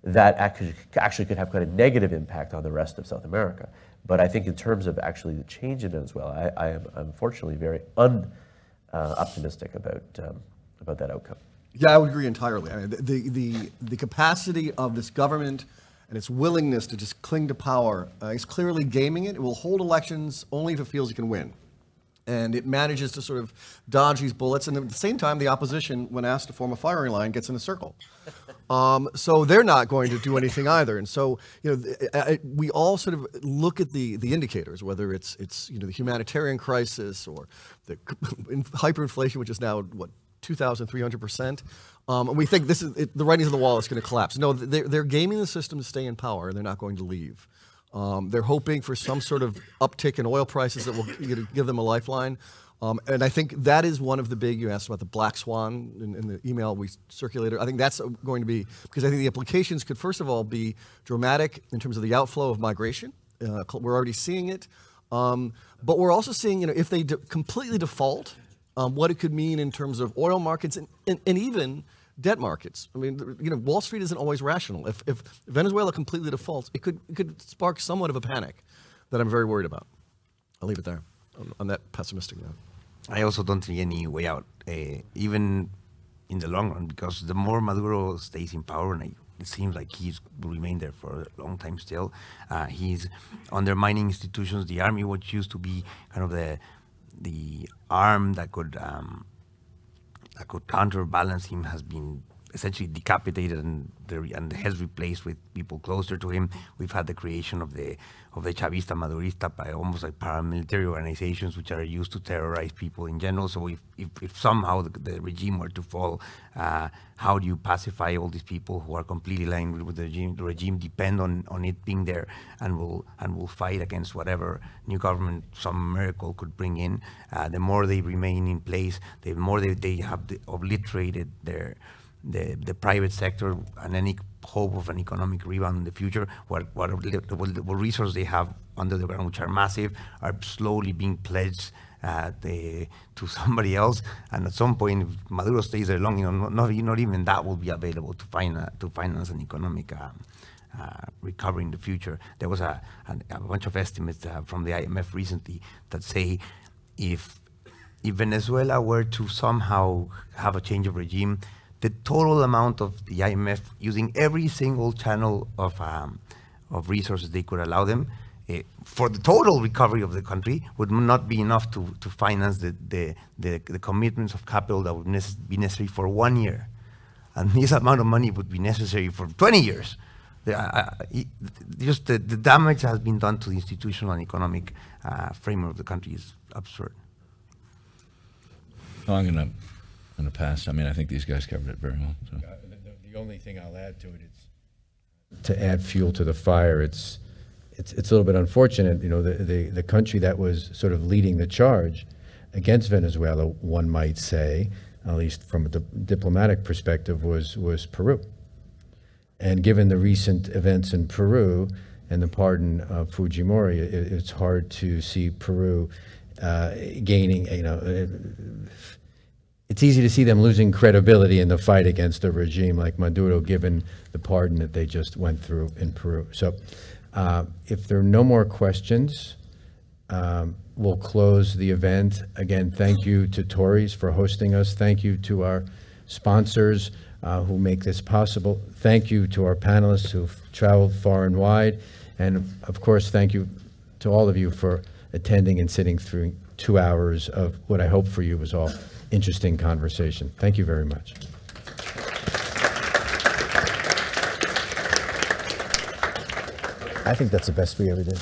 that actually, actually could have quite a negative impact on the rest of South America. But I think in terms of actually the change in Venezuela, I, I am unfortunately very un, uh, optimistic about, um, about that outcome. Yeah, I would agree entirely. I mean, the, the, the capacity of this government and its willingness to just cling to power uh, is clearly gaming it. It will hold elections only if it feels it can win. And it manages to sort of dodge these bullets. And at the same time, the opposition, when asked to form a firing line, gets in a circle. [laughs] Um, so they're not going to do anything either. And so, you know, we all sort of look at the, the indicators, whether it's, it's, you know, the humanitarian crisis or the [laughs] hyperinflation, which is now, what, 2,300%. Um, and we think this is, it, the writings on the wall is going to collapse. No, they're, they're gaming the system to stay in power, and they're not going to leave. Um, they're hoping for some sort of uptick in oil prices that will give them a lifeline. Um, and I think that is one of the big, you asked about the black swan in, in, the email we circulated. I think that's going to be, because I think the implications could, first of all, be dramatic in terms of the outflow of migration. Uh, we're already seeing it. Um, but we're also seeing, you know, if they de completely default, um, what it could mean in terms of oil markets and, and, and, even debt markets. I mean, you know, Wall Street isn't always rational. If, if Venezuela completely defaults, it could, it could spark somewhat of a panic that I'm very worried about. I'll leave it there on, on that pessimistic note. I also don't see any way out, uh, even in the long run, because the more Maduro stays in power, and it seems like he's will remain there for a long time still, uh, he's undermining institutions. The army, which used to be kind of the the arm that could um, that could counterbalance him, has been essentially decapitated and, and has replaced with people closer to him. We've had the creation of the of the Chavista Madurista by almost like paramilitary organizations which are used to terrorize people in general. So if, if, if somehow the, the, regime were to fall, uh, how do you pacify all these people who are completely aligned with the regime? The regime depend on, on it being there and will and will fight against whatever new government some miracle could bring in. Uh, the more they remain in place, the more they, they have obliterated their the, the private sector and any hope of an economic rebound in the future, what, what, what resources they have under the ground, which are massive, are slowly being pledged uh, the, to somebody else. And at some point, if Maduro stays there long, you know, not, not even that will be available to, finance to finance an economic uh, uh, recovery in the future. There was a, a, a bunch of estimates uh, from the IMF recently that say if if Venezuela were to somehow have a change of regime, the total amount of the IMF using every single channel of, um, of resources they could allow them uh, for the total recovery of the country would not be enough to, to finance the, the, the, the commitments of capital that would be necessary for one year. And [laughs] this amount of money would be necessary for 20 years. The, uh, just the, the, damage that has been done to the institutional and economic uh, framework of the country is absurd. I'm going to in the past. I mean, I think these guys covered it very well. So. Uh, the, the, only thing I'll add to it is to add fuel to the fire. It's it's it's a little bit unfortunate. You know, the the, the country that was sort of leading the charge against Venezuela, one might say, at least from a di diplomatic perspective, was was Peru. And given the recent events in Peru and the pardon of Fujimori, it, it's hard to see Peru uh, gaining, you know, it's easy to see them losing credibility in the fight against a regime like Maduro, given the pardon that they just went through in Peru. So, uh, if there are no more questions, um, we'll close the event. Again, thank you to Torys for hosting us. Thank you to our sponsors uh, who make this possible. Thank you to our panelists who've traveled far and wide. And of course, thank you to all of you for attending and sitting through two hours of what I hope for you was all interesting conversation. Thank you very much. I think that's the best we ever did.